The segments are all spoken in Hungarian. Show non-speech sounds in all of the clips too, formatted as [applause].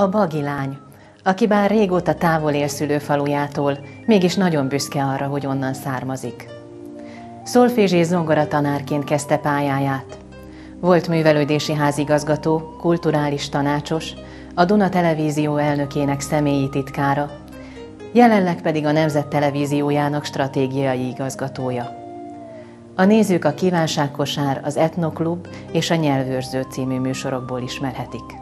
A bagi lány, aki bár régóta távol él szülőfalujától, mégis nagyon büszke arra, hogy onnan származik. Szolfés és zongora tanárként kezdte pályáját. Volt művelődési házigazgató, kulturális tanácsos, a Duna Televízió elnökének személyi titkára, jelenleg pedig a Nemzet Televíziójának stratégiai igazgatója. A nézők a Kívánságkosár, az Etnoklub és a Nyelvőrző című műsorokból ismerhetik.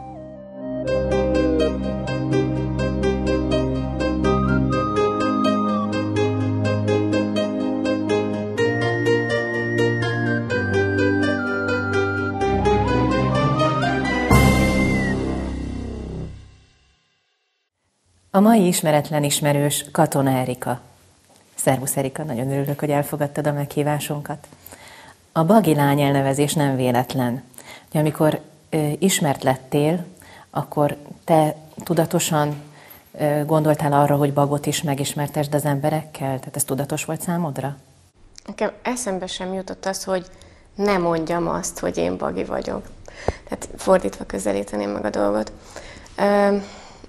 A mai ismeretlen ismerős Katona Erika. Szervusz Erika, nagyon örülök, hogy elfogadtad a meghívásunkat. A Bagi lány elnevezés nem véletlen. Ugye, amikor ö, ismert lettél, akkor te tudatosan ö, gondoltál arra, hogy Bagot is megismertesd az emberekkel? Tehát ez tudatos volt számodra? Nekem eszembe sem jutott az, hogy ne mondjam azt, hogy én Bagi vagyok. Tehát fordítva közelíteném meg a dolgot. Ö,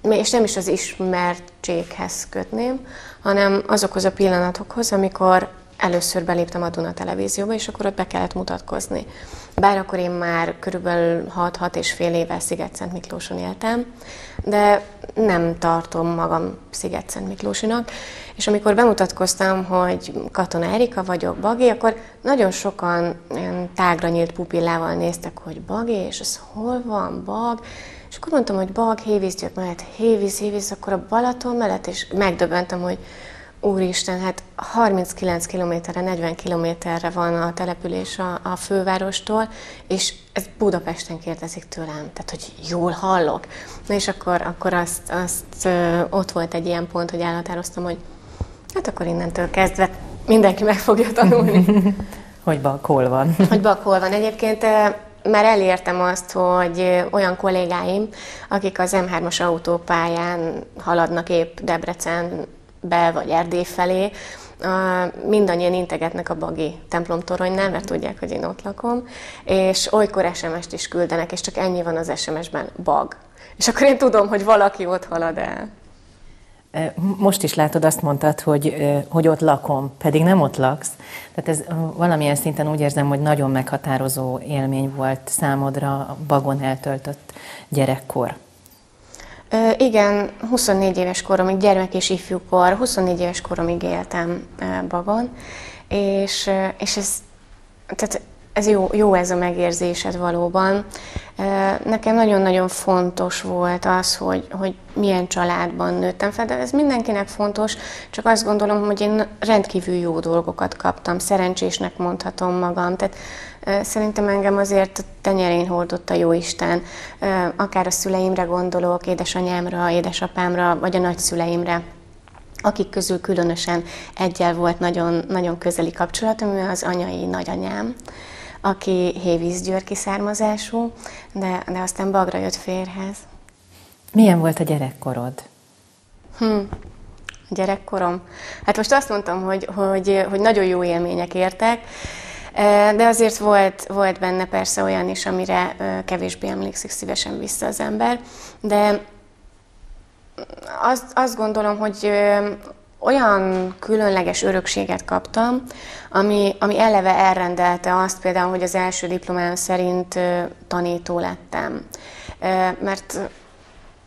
és nem is az ismertséghez kötném, hanem azokhoz a pillanatokhoz, amikor először beléptem a Duna televízióba, és akkor ott be kellett mutatkozni. Bár akkor én már körülbelül 6-6 és fél éve Sziget-Szent Miklóson éltem, de nem tartom magam Sziget-Szent Miklósinak, és amikor bemutatkoztam, hogy Katona Erika vagyok, Bagi, akkor nagyon sokan tágra nyílt pupillával néztek, hogy Bagi, és ez hol van, Bag, és akkor mondtam, hogy Bag, Hévíz jött mellett, Hévíz, Hévíz, akkor a Balaton mellett, és megdöbbentem, hogy Úristen, hát 39 kilométerre, 40 kilométerre van a település a, a fővárostól, és ez Budapesten kérdezik tőlem, tehát hogy jól hallok. Na és akkor, akkor azt, azt ö, ott volt egy ilyen pont, hogy elhatároztam, hogy hát akkor innentől kezdve mindenki meg fogja tanulni. [laughs] hogy bak hol van. hogy bak hol van. Egyébként már elértem azt, hogy olyan kollégáim, akik az M3-as autópályán haladnak épp Debrecenbe vagy Erdély felé, mindannyian integetnek a Bagi templomtoronynál, mert tudják, hogy én ott lakom, és olykor SMS-t is küldenek, és csak ennyi van az SMS-ben, bag. És akkor én tudom, hogy valaki ott halad el. Most is látod, azt mondtad, hogy, hogy ott lakom, pedig nem ott laksz. Tehát ez valamilyen szinten úgy érzem, hogy nagyon meghatározó élmény volt számodra Bagon eltöltött gyerekkor. Igen, 24 éves koromig, gyermek és ifjúkor, 24 éves koromig éltem Bagon, és, és ez, tehát ez jó, jó ez a megérzésed valóban. Nekem nagyon-nagyon fontos volt az, hogy, hogy milyen családban nőttem fel, de ez mindenkinek fontos, csak azt gondolom, hogy én rendkívül jó dolgokat kaptam, szerencsésnek mondhatom magam. Tehát Szerintem engem azért tenyerén hordott a Jóisten, akár a szüleimre gondolok, édesanyámra, édesapámra, vagy a nagyszüleimre akik közül különösen egyel volt nagyon, nagyon közeli kapcsolatom, ő az anyai nagyanyám aki Hévíz György származású, de, de aztán Bagra jött férhez. Milyen volt a gyerekkorod? Hm. Gyerekkorom? Hát most azt mondtam, hogy, hogy, hogy nagyon jó élmények értek, e, de azért volt, volt benne persze olyan is, amire kevésbé emlékszik szívesen vissza az ember. De azt, azt gondolom, hogy olyan különleges örökséget kaptam, ami, ami eleve elrendelte azt például, hogy az első diplomám szerint tanító lettem. Mert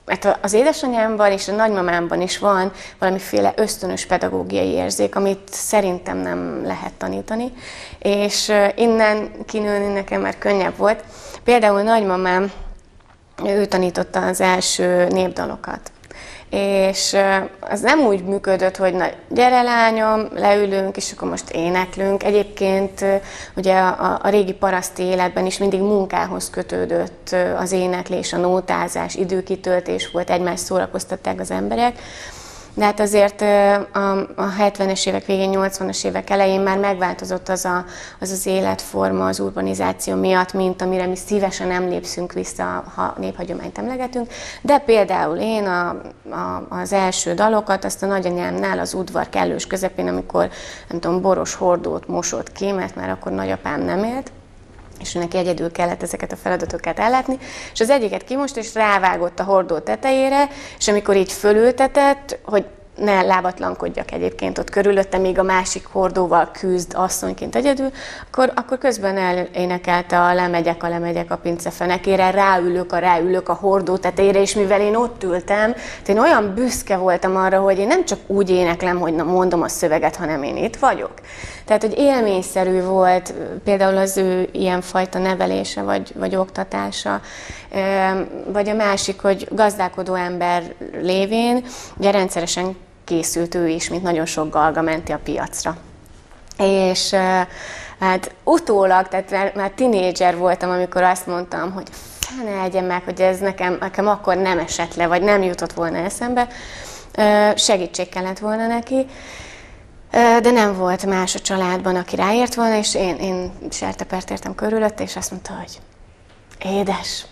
mert az édesanyámban és a nagymamámban is van valamiféle ösztönös pedagógiai érzék, amit szerintem nem lehet tanítani, és innen kinőni nekem már könnyebb volt. Például nagymamám, ő tanította az első népdalokat és az nem úgy működött, hogy na, gyere lányom, leülünk, és akkor most éneklünk. Egyébként ugye a, a régi paraszti életben is mindig munkához kötődött az éneklés, a nótázás, időkitöltés volt, egymást szórakoztatták az emberek de hát azért a 70-es évek végén, 80-as évek elején már megváltozott az, a, az az életforma az urbanizáció miatt, mint amire mi szívesen nem lépszünk vissza, ha néphagyományt emlegetünk. De például én a, a, az első dalokat, azt a nagyanyámnál az udvar kellős közepén, amikor nem tudom, boros hordót mosott ki, mert már akkor nagyapám nem élt, és neki egyedül kellett ezeket a feladatokat ellátni, és az egyiket kimost, és rávágott a hordó tetejére, és amikor így fölültetett, hogy ne lábatlankodjak egyébként ott körülötte, még a másik hordóval küzd asszonyként egyedül, akkor, akkor közben elénekelte a lemegyek, a lemegyek a pincefenekére, ráülök, a ráülök a hordó tetejére, és mivel én ott ültem, én olyan büszke voltam arra, hogy én nem csak úgy éneklem, hogy mondom a szöveget, hanem én itt vagyok. Tehát, hogy élményszerű volt például az ő ilyenfajta nevelése, vagy, vagy oktatása, vagy a másik, hogy gazdálkodó ember lévén, ugye rendszeresen készült ő is, mint nagyon sok galga menti a piacra. És hát utólag, tehát már, tinédzser voltam, amikor azt mondtam, hogy ne egyen meg, hogy ez nekem, nekem akkor nem esett le, vagy nem jutott volna eszembe, segítség kellett volna neki, de nem volt más a családban, aki ráért volna, és én, én sertepert értem körülött, és azt mondta, hogy édes,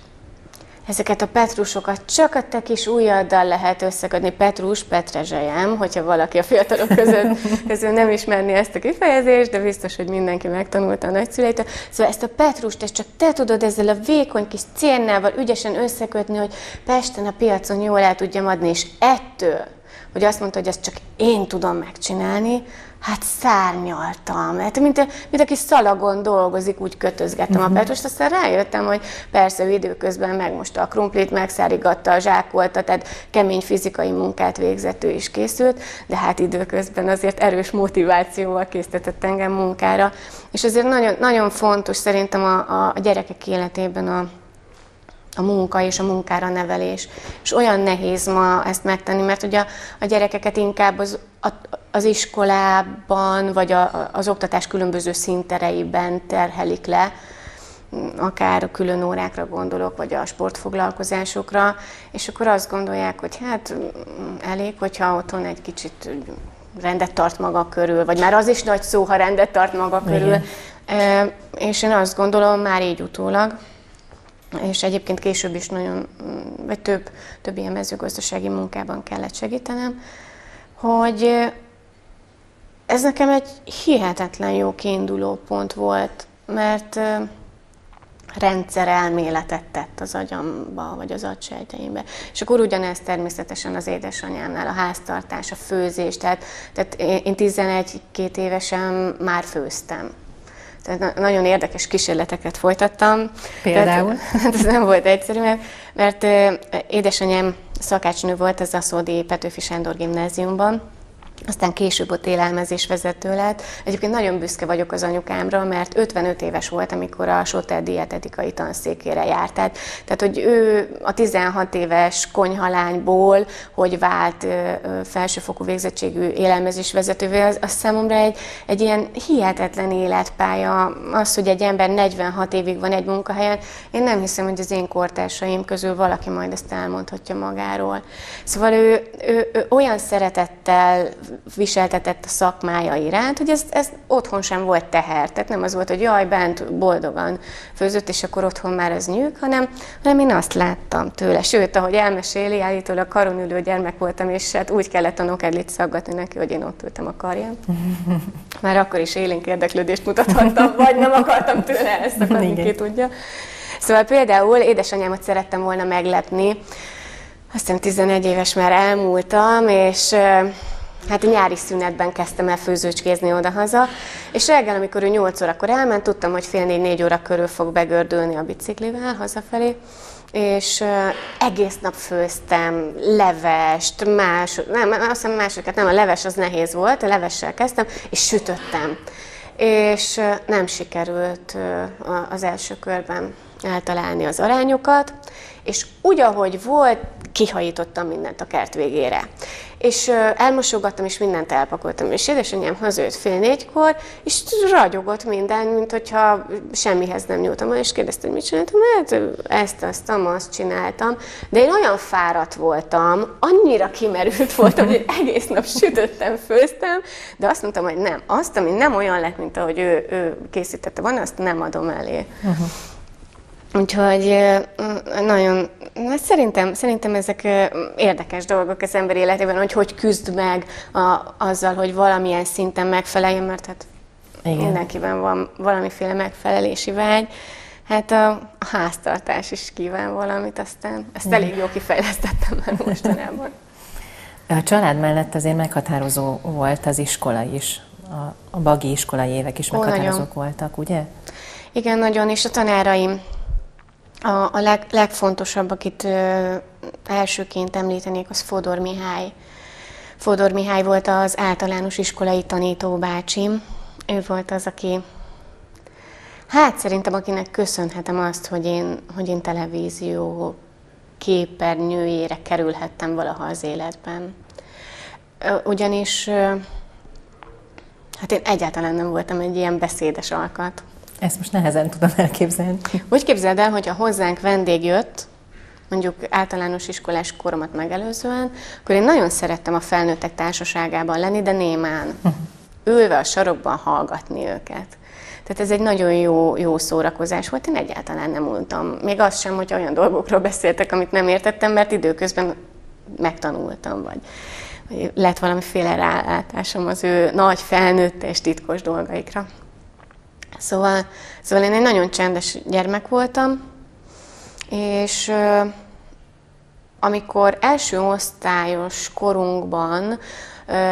ezeket a petrusokat csak a te kis ujjaddal lehet összekötni. Petrus, petrezselyem, hogyha valaki a fiatalok között, [laughs] közül nem ismerni ezt a kifejezést, de biztos, hogy mindenki megtanulta a nagyszüleitől. Szóval ezt a petrust, ezt csak te tudod ezzel a vékony kis cérnával ügyesen összekötni, hogy Pesten a piacon jól el tudjam adni, és ettől, hogy azt mondta, hogy ezt csak én tudom megcsinálni, Hát szárnyaltam. Hát, mint, mint aki szalagon dolgozik, úgy kötözgettem uh-huh. a mhm. Petrust, aztán rájöttem, hogy persze ő időközben megmosta a krumplit, megszárigatta a zsákolta, tehát kemény fizikai munkát végzett, ő is készült, de hát időközben azért erős motivációval készített engem munkára. És ezért nagyon, nagyon fontos szerintem a, a gyerekek életében a, a munka és a munkára nevelés. És olyan nehéz ma ezt megtenni, mert ugye a, a gyerekeket inkább az, a, az iskolában, vagy a, az oktatás különböző szintereiben terhelik le, akár a külön órákra gondolok, vagy a sportfoglalkozásokra, és akkor azt gondolják, hogy hát elég, hogyha otthon egy kicsit rendet tart maga körül, vagy már az is nagy szó, ha rendet tart maga körül. Igen. És én azt gondolom már így utólag, és egyébként később is nagyon, vagy több, több ilyen mezőgazdasági munkában kellett segítenem, hogy ez nekem egy hihetetlen jó kiinduló pont volt, mert rendszer tett az agyamba, vagy az agysejteimbe. És akkor ugyanezt természetesen az édesanyámnál, a háztartás, a főzés, tehát, tehát én 11-két évesen már főztem. Tehát nagyon érdekes kísérleteket folytattam. Például? Tehát, ez nem volt egyszerű, mert, mert édesanyám szakácsnő volt az Aszódi Petőfi Sándor gimnáziumban, aztán később ott élelmezés vezető lett. Egyébként nagyon büszke vagyok az anyukámra, mert 55 éves volt, amikor a Soter dietetikai tanszékére járt. Tehát, tehát, hogy ő a 16 éves konyhalányból, hogy vált felsőfokú végzettségű élelmezés vezetővé, az, az számomra egy, egy ilyen hihetetlen életpálya. Az, hogy egy ember 46 évig van egy munkahelyen, én nem hiszem, hogy az én kortársaim közül valaki majd ezt elmondhatja magáról. Szóval ő, ő, ő olyan szeretettel viseltetett a szakmája iránt, hogy ez, ez otthon sem volt teher. Tehát nem az volt, hogy jaj, bent boldogan főzött, és akkor otthon már az nyűg, hanem, hanem én azt láttam tőle. Sőt, ahogy elmeséli, állítólag karon ülő gyermek voltam, és hát úgy kellett a nokedlit szaggatni neki, hogy én ott ültem a karján. [laughs] Már akkor is élénk érdeklődést mutathattam, vagy nem akartam tőle ezt akarni, ki tudja. Szóval például édesanyámat szerettem volna meglepni, azt hiszem 11 éves már elmúltam, és Hát nyári szünetben kezdtem el főzőcskézni odahaza, és reggel, amikor ő 8 órakor elment, tudtam, hogy fél négy-négy óra körül fog begördülni a biciklivel hazafelé, és egész nap főztem levest, más, nem, azt hiszem másokat, nem, a leves az nehéz volt, a levessel kezdtem, és sütöttem. És nem sikerült az első körben eltalálni az arányokat, és úgy, ahogy volt, kihajítottam mindent a kert végére. És elmosogattam, és mindent elpakoltam. És édesanyám hazajött fél négykor, és ragyogott minden, mint hogyha semmihez nem nyúltam. És kérdezte, hogy mit csináltam, hát ezt, azt, azt csináltam. De én olyan fáradt voltam, annyira kimerült voltam, hogy egész nap sütöttem, főztem, de azt mondtam, hogy nem, azt, ami nem olyan lett, mint ahogy ő, ő készítette van, azt nem adom elé. Uh-huh. Úgyhogy nagyon, szerintem, szerintem ezek érdekes dolgok az ember életében, hogy hogy küzd meg a, azzal, hogy valamilyen szinten megfeleljen, mert hát Igen. mindenkiben van valamiféle megfelelési vágy, Hát a, a háztartás is kíván valamit, aztán ezt elég jó kifejlesztettem már mostanában. A család mellett azért meghatározó volt az iskola is. A, a bagi iskolai évek is meghatározók nagyon. voltak, ugye? Igen, nagyon, és a tanáraim a, a leg, legfontosabb, akit ö, elsőként említenék, az Fodor Mihály. Fodor Mihály volt az általános iskolai tanító bácsim. Ő volt az, aki, hát szerintem akinek köszönhetem azt, hogy én, hogy én televízió képernyőjére kerülhettem valaha az életben. Ugyanis hát én egyáltalán nem voltam egy ilyen beszédes alkat. Ezt most nehezen tudom elképzelni. Úgy képzeld el, hogyha hozzánk vendég jött, mondjuk általános iskolás koromat megelőzően, akkor én nagyon szerettem a felnőttek társaságában lenni, de némán. Ülve a sarokban hallgatni őket. Tehát ez egy nagyon jó, jó szórakozás volt, én egyáltalán nem untam. Még azt sem, hogy olyan dolgokról beszéltek, amit nem értettem, mert időközben megtanultam, vagy, lett valamiféle rálátásom az ő nagy felnőtt és titkos dolgaikra. Szóval, szóval én egy nagyon csendes gyermek voltam, és amikor első osztályos korunkban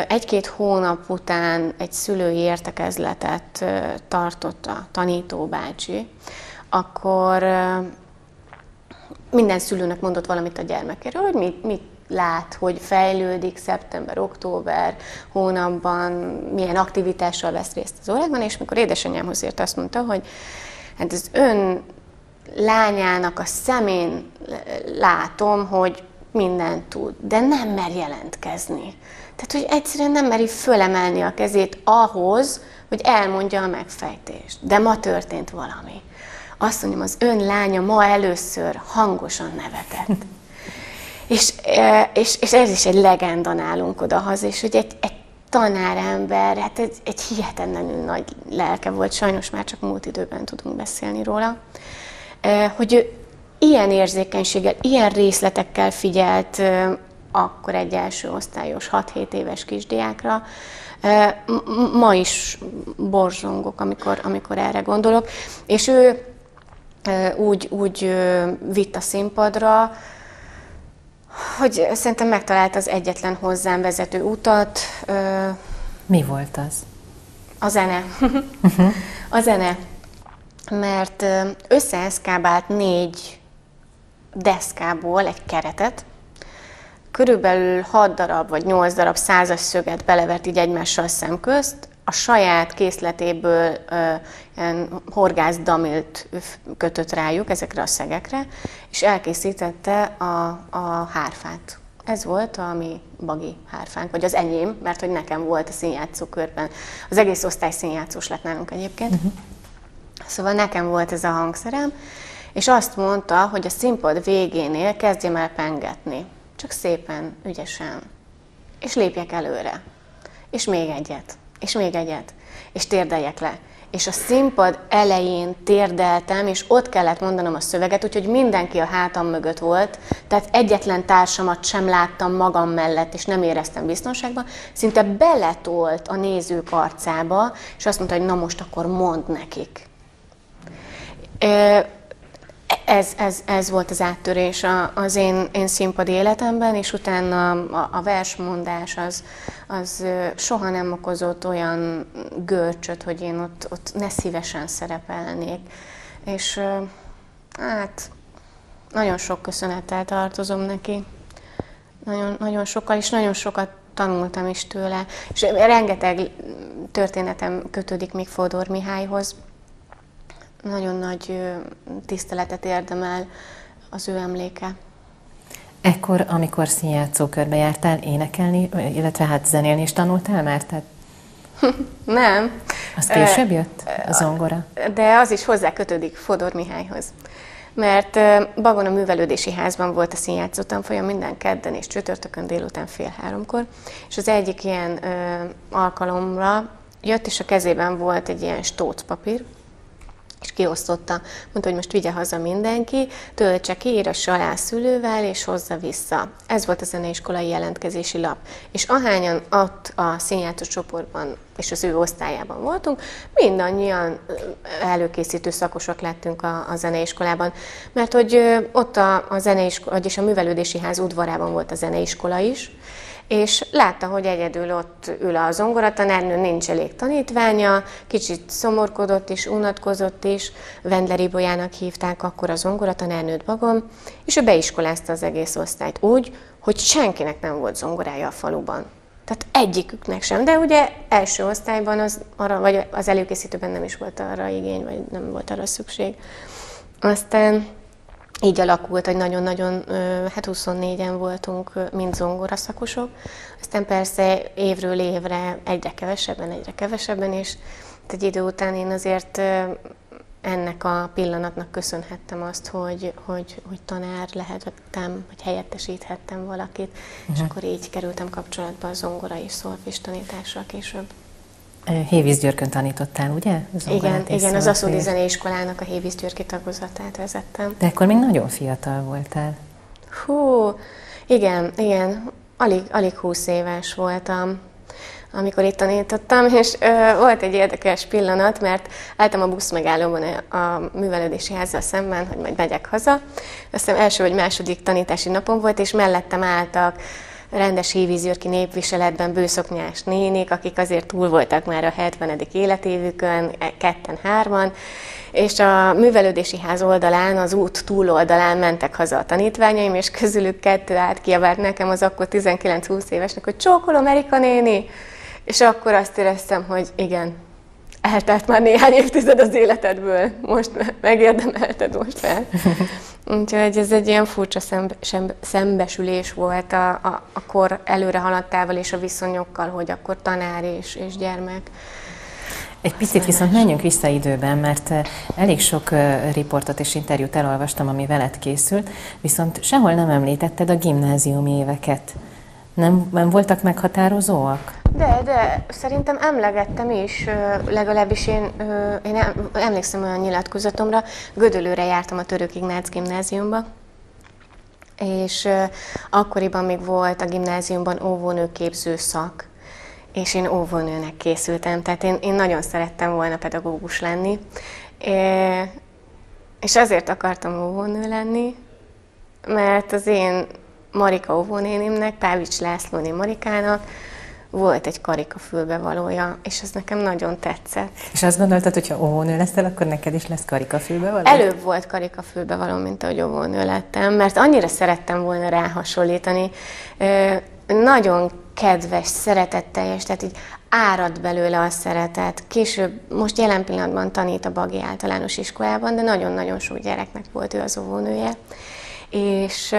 egy-két hónap után egy szülői értekezletet tartott a tanítóbácsi, akkor minden szülőnek mondott valamit a gyermekéről, hogy mit, mit lát, hogy fejlődik szeptember-október hónapban, milyen aktivitással vesz részt az órákban, és mikor édesanyámhoz ért, azt mondta, hogy hát az ön lányának a szemén látom, hogy mindent tud, de nem mer jelentkezni. Tehát, hogy egyszerűen nem meri fölemelni a kezét ahhoz, hogy elmondja a megfejtést. De ma történt valami. Azt mondjam, az ön lánya ma először hangosan nevetett. És, és, és ez is egy legenda nálunk odahaza, és hogy egy, egy tanárember, hát egy, egy hihetetlenül nagy lelke volt, sajnos már csak múlt időben tudunk beszélni róla, hogy ő ilyen érzékenységgel, ilyen részletekkel figyelt akkor egy első osztályos 6-7 éves kisdiákra. Ma is borzongok, amikor, amikor erre gondolok. És ő úgy, úgy vitt a színpadra, hogy szerintem megtalálta az egyetlen hozzám vezető utat. Mi volt az? A zene. Uh-huh. A zene. Mert összeeszkábált négy deszkából egy keretet, körülbelül 6 darab vagy 8 darab százas szöget belevert így egymással szemközt, a saját készletéből ilyen horgászdamilt kötött rájuk ezekre a szegekre, és elkészítette a, a hárfát. Ez volt a mi bagi hárfánk, vagy az enyém, mert hogy nekem volt a színjátszókörben. Az egész osztály színjátszós lett nálunk egyébként. Uh-huh. Szóval nekem volt ez a hangszerem, és azt mondta, hogy a színpad végénél kezdjem el pengetni. Csak szépen, ügyesen. És lépjek előre. És még egyet. És még egyet. És térdeljek le. És a színpad elején térdeltem, és ott kellett mondanom a szöveget, úgyhogy mindenki a hátam mögött volt, tehát egyetlen társamat sem láttam magam mellett, és nem éreztem biztonságban. Szinte beletolt a nézők arcába, és azt mondta, hogy na most akkor mond nekik ez, ez, ez volt az áttörés az én, én színpadi életemben, és utána a, a versmondás az, az soha nem okozott olyan görcsöt, hogy én ott, ott ne szívesen szerepelnék. És hát nagyon sok köszönettel tartozom neki. Nagyon, nagyon sokkal, és nagyon sokat tanultam is tőle. És rengeteg történetem kötődik még Fodor Mihályhoz nagyon nagy tiszteletet érdemel az ő emléke. Ekkor, amikor színjátszókörbe jártál énekelni, illetve hát zenélni is tanultál már? Tehát... [laughs] Nem. Az később jött, a zongora? De az is hozzá kötődik Fodor Mihályhoz. Mert Bagon a művelődési házban volt a színjátszó tanfolyam minden kedden és csütörtökön délután fél háromkor, és az egyik ilyen ö, alkalomra jött, és a kezében volt egy ilyen stóc papír, és kiosztotta. Mondta, hogy most vigye haza mindenki, töltse ki, írassa alá szülővel, és hozza vissza. Ez volt a zeneiskolai jelentkezési lap. És ahányan ott a színjátos csoportban és az ő osztályában voltunk, mindannyian előkészítő szakosok lettünk a, a zeneiskolában. Mert hogy ott a, a zeneiskola, vagyis a művelődési ház udvarában volt a zeneiskola is, és látta, hogy egyedül ott ül a zongoratanárnő, nincs elég tanítványa, kicsit szomorkodott is, unatkozott is, Vendleri Bolyának hívták akkor a zongoratanárnőt magam, és ő beiskolázta az egész osztályt úgy, hogy senkinek nem volt zongorája a faluban. Tehát egyiküknek sem, de ugye első osztályban az, arra, vagy az előkészítőben nem is volt arra igény, vagy nem volt arra szükség. Aztán így alakult, hogy nagyon-nagyon, hát 24-en voltunk mind zongoraszakosok, aztán persze évről évre egyre kevesebben, egyre kevesebben, és egy idő után én azért ennek a pillanatnak köszönhettem azt, hogy, hogy, hogy tanár lehettem, vagy helyettesíthettem valakit, uh-huh. és mhm. akkor így kerültem kapcsolatba a zongora és szolfés tanítással később. Hévíz Györkön tanítottál, ugye? igen, igen, az Aszódi Zeneiskolának a Hévíz Györki tagozatát vezettem. De akkor még nagyon fiatal voltál. Hú, igen, igen, alig, alig húsz éves voltam amikor itt tanítottam, [laughs] és ö, volt egy érdekes pillanat, mert álltam a busz megállóban a művelődési házzal szemben, hogy majd megyek haza. Azt hiszem első vagy második tanítási napom volt, és mellettem álltak rendes hívízjörki népviseletben bőszoknyás nénik, akik azért túl voltak már a 70. életévükön, e, ketten-hárman, és a művelődési ház oldalán, az út túloldalán mentek haza a tanítványaim, és közülük kettő átkiabált nekem az akkor 19-20 évesnek, hogy csókol Amerika néni! És akkor azt éreztem, hogy igen, eltelt már néhány évtized az életedből, most megérdemelted most fel. [laughs] Úgyhogy ez egy ilyen furcsa szembe, szembesülés volt a, a, a kor előre haladtával és a viszonyokkal, hogy akkor tanár és, és gyermek. Egy picit viszont menjünk vissza időben, mert eh, elég sok eh, riportot és interjút elolvastam, ami veled készült, viszont sehol nem említetted a gimnáziumi éveket. Nem, nem voltak meghatározóak? De, de szerintem emlegettem is, legalábbis én, én emlékszem olyan nyilatkozatomra, Gödölőre jártam a Török Ignác gimnáziumba, és akkoriban még volt a gimnáziumban óvónőképző szak, és én óvónőnek készültem, tehát én, én nagyon szerettem volna pedagógus lenni, és azért akartam óvónő lenni, mert az én Marika óvónénimnek, Pávics Lászlóné Marikának volt egy karika fülbevalója, és ez nekem nagyon tetszett. És azt gondoltad, hogy ha óvónő leszel, akkor neked is lesz karika fülbevaló? Előbb volt karika fülbevaló, mint ahogy óvónő lettem, mert annyira szerettem volna ráhasonlítani. Nagyon kedves, szeretetteljes, tehát így árad belőle a szeretet. Később, most jelen pillanatban tanít a Bagi általános iskolában, de nagyon-nagyon sok gyereknek volt ő az óvónője. És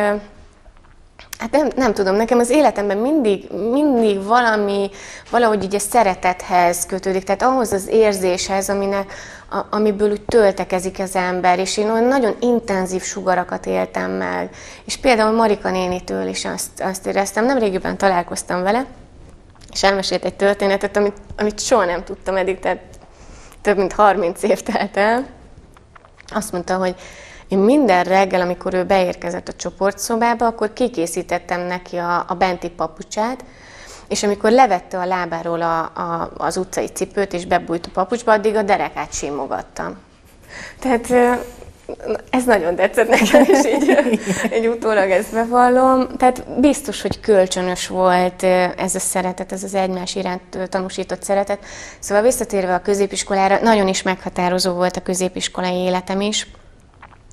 Hát nem, nem tudom, nekem az életemben mindig, mindig valami, valahogy így a szeretethez kötődik, tehát ahhoz az érzéshez, aminek, a, amiből úgy töltekezik az ember, és én olyan nagyon intenzív sugarakat éltem meg. És például Marika nénitől is azt, azt éreztem, nem régiben találkoztam vele, és elmesélt egy történetet, amit, amit soha nem tudtam eddig, tehát több mint 30 év telt el. Azt mondta, hogy én minden reggel, amikor ő beérkezett a csoportszobába, akkor kikészítettem neki a, a benti papucsát, és amikor levette a lábáról a, a, az utcai cipőt, és bebújt a papucsba, addig a derekát simogattam. Tehát ez nagyon tetszett nekem, és így, egy utólag ezt bevallom. Tehát biztos, hogy kölcsönös volt ez a szeretet, ez az egymás iránt tanúsított szeretet. Szóval visszatérve a középiskolára, nagyon is meghatározó volt a középiskolai életem is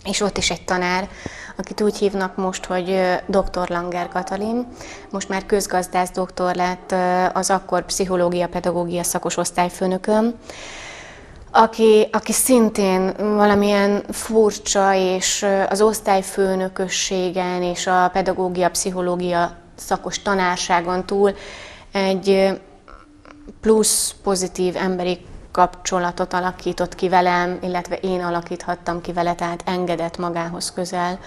és ott is egy tanár, akit úgy hívnak most, hogy dr. Langer Katalin, most már közgazdász doktor lett az akkor pszichológia-pedagógia szakos osztályfőnököm, aki, aki szintén valamilyen furcsa, és az osztályfőnökösségen és a pedagógia-pszichológia szakos tanárságon túl egy plusz pozitív emberi kapcsolatot alakított ki velem, illetve én alakíthattam ki vele, tehát engedett magához közel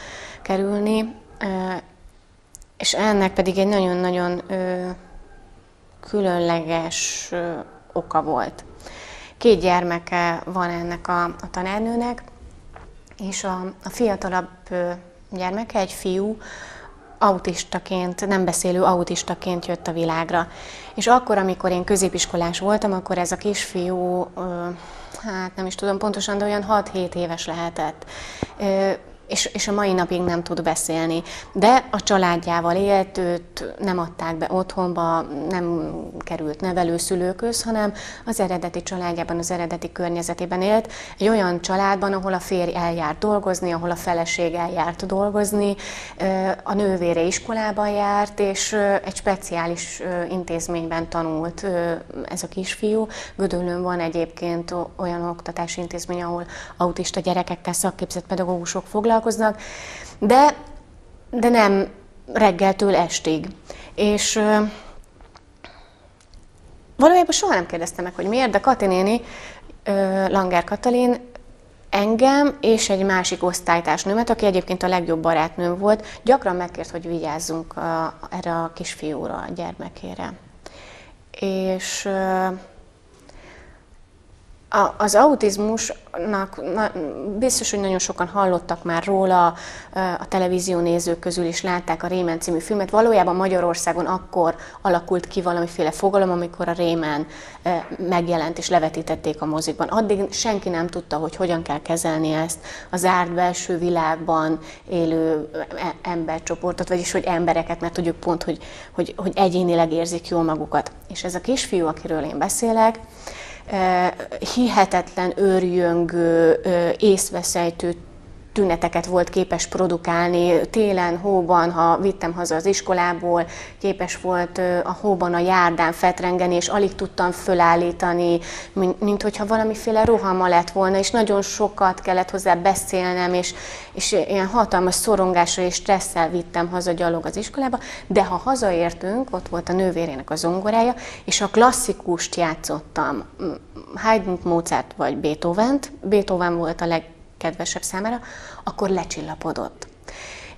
kerülni. És ennek pedig egy nagyon-nagyon különleges oka volt. Két gyermeke van ennek a, a tanárnőnek, és a, a fiatalabb gyermeke, egy fiú, autistaként, nem beszélő autistaként jött a világra. És akkor, amikor én középiskolás voltam, akkor ez a kisfiú, hát nem is tudom pontosan, de olyan 6-7 éves lehetett és, és a mai napig nem tud beszélni. De a családjával élt, őt nem adták be otthonba, nem került nevelőszülőköz, hanem az eredeti családjában, az eredeti környezetében élt. Egy olyan családban, ahol a férj eljárt dolgozni, ahol a feleség eljárt dolgozni, a nővére iskolában járt, és egy speciális intézményben tanult ez a kisfiú. Gödöllőn van egyébként olyan oktatási intézmény, ahol autista gyerekekkel szakképzett pedagógusok foglalkoznak, foglalkoznak, de, de nem reggeltől estig. És valójában soha nem kérdeztem meg, hogy miért, de Kati néni, Langer Katalin engem és egy másik osztálytársnőmet, aki egyébként a legjobb barátnőm volt, gyakran megkért, hogy vigyázzunk a, erre a kisfiúra, a gyermekére. És a, az autizmusnak na, biztos, hogy nagyon sokan hallottak már róla, a televízió nézők közül is látták a Rémen című filmet. Valójában Magyarországon akkor alakult ki valamiféle fogalom, amikor a Rémen megjelent és levetítették a mozikban. Addig senki nem tudta, hogy hogyan kell kezelni ezt a zárt belső világban élő e, embercsoportot, vagyis hogy embereket, mert tudjuk pont, hogy, hogy, hogy egyénileg érzik jól magukat. És ez a kisfiú, akiről én beszélek, hihetetlen őrjöngő, észveszejtő tüneteket volt képes produkálni. Télen, hóban, ha vittem haza az iskolából, képes volt a hóban a járdán fetrengeni, és alig tudtam fölállítani, mint, mint hogyha valamiféle rohama lett volna, és nagyon sokat kellett hozzá beszélnem, és, és ilyen hatalmas szorongásra és stresszel vittem haza gyalog az iskolába, de ha hazaértünk, ott volt a nővérének a zongorája, és a klasszikust játszottam, Haydn, Mozart vagy Beethoven-t. Beethoven volt a leg kedvesebb számára, akkor lecsillapodott.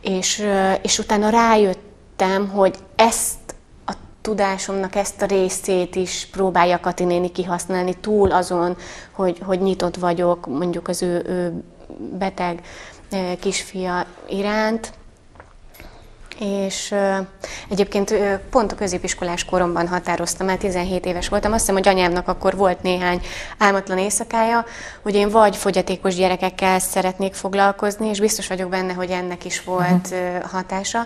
És, és utána rájöttem, hogy ezt a tudásomnak ezt a részét is próbálja Kati néni kihasználni túl azon, hogy, hogy nyitott vagyok mondjuk az ő, ő beteg kisfia iránt, és egyébként pont a középiskolás koromban határoztam el, 17 éves voltam, azt hiszem, hogy anyámnak akkor volt néhány álmatlan éjszakája, hogy én vagy fogyatékos gyerekekkel szeretnék foglalkozni, és biztos vagyok benne, hogy ennek is volt uh-huh. hatása,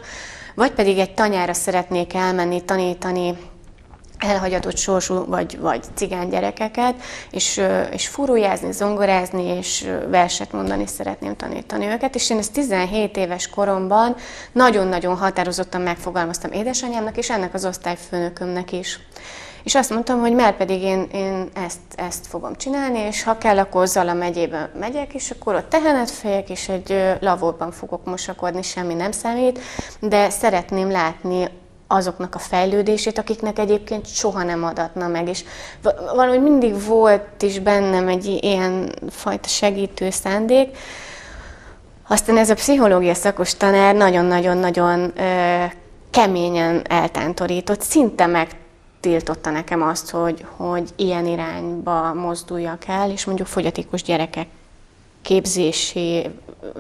vagy pedig egy tanyára szeretnék elmenni, tanítani elhagyatott sorsú vagy, vagy cigány gyerekeket, és, és furujázni, zongorázni, és verset mondani szeretném tanítani őket. És én ezt 17 éves koromban nagyon-nagyon határozottan megfogalmaztam édesanyámnak, és ennek az osztályfőnökömnek is. És azt mondtam, hogy mert pedig én, én ezt, ezt fogom csinálni, és ha kell, akkor Zala megyébe megyek, és akkor ott tehenet fejek, és egy lavóban fogok mosakodni, semmi nem számít, de szeretném látni azoknak a fejlődését, akiknek egyébként soha nem adatna meg. És valahogy mindig volt is bennem egy ilyen fajta segítő szándék. Aztán ez a pszichológia szakos tanár nagyon-nagyon-nagyon keményen eltántorított, szinte megtiltotta nekem azt, hogy, hogy ilyen irányba mozduljak el, és mondjuk fogyatékos gyerekek képzésé,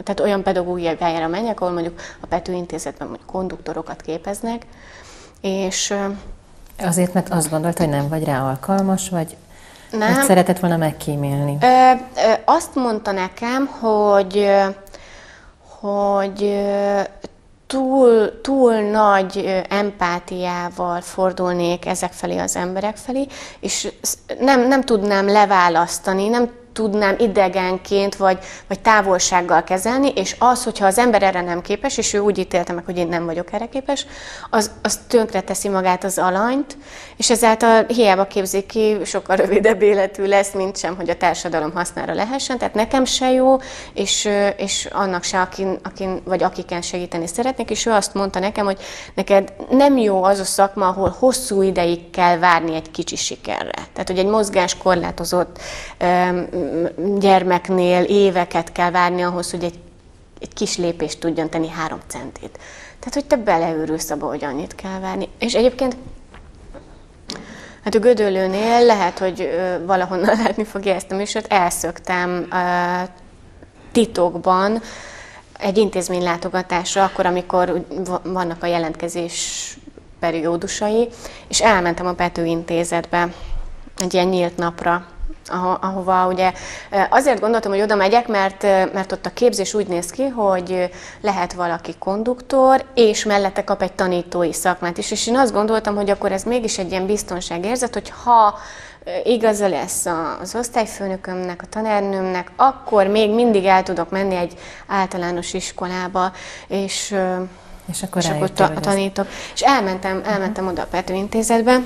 tehát olyan pedagógiai pályára menjek, ahol mondjuk a Pető Intézetben mondjuk konduktorokat képeznek, és... Azért, mert azt gondolta, hogy nem vagy rá alkalmas, vagy nem. Vagy szeretett volna megkímélni? Ö, ö, azt mondta nekem, hogy, hogy túl, túl nagy empátiával fordulnék ezek felé az emberek felé, és nem, nem tudnám leválasztani, nem tudnám idegenként vagy, vagy távolsággal kezelni, és az, hogyha az ember erre nem képes, és ő úgy ítélte meg, hogy én nem vagyok erre képes, az, az tönkre teszi magát az alanyt, és ezáltal hiába képzik ki, sokkal rövidebb életű lesz, mint sem, hogy a társadalom hasznára lehessen, tehát nekem se jó, és, és annak se, akin, akin, vagy akiken segíteni szeretnék, és ő azt mondta nekem, hogy neked nem jó az a szakma, ahol hosszú ideig kell várni egy kicsi sikerre. Tehát, hogy egy mozgáskorlátozott gyermeknél éveket kell várni ahhoz, hogy egy, egy kis lépést tudjon tenni három centét. Tehát, hogy te beleőrülsz abba, hogy annyit kell várni. És egyébként Hát a Gödöllőnél lehet, hogy valahonnan [laughs] látni fogja ezt a műsort, elszöktem titokban egy intézmény látogatásra, akkor, amikor vannak a jelentkezés periódusai, és elmentem a Pető Intézetbe egy ilyen nyílt napra, ahova ugye azért gondoltam, hogy oda megyek, mert, mert ott a képzés úgy néz ki, hogy lehet valaki konduktor, és mellette kap egy tanítói szakmát is. És én azt gondoltam, hogy akkor ez mégis egy ilyen biztonságérzet, hogy ha igaza lesz az osztályfőnökömnek, a tanárnőmnek, akkor még mindig el tudok menni egy általános iskolába, és, és akkor, és akkor ta, tanítok. És elmentem, elmentem oda a Pető Intézetbe,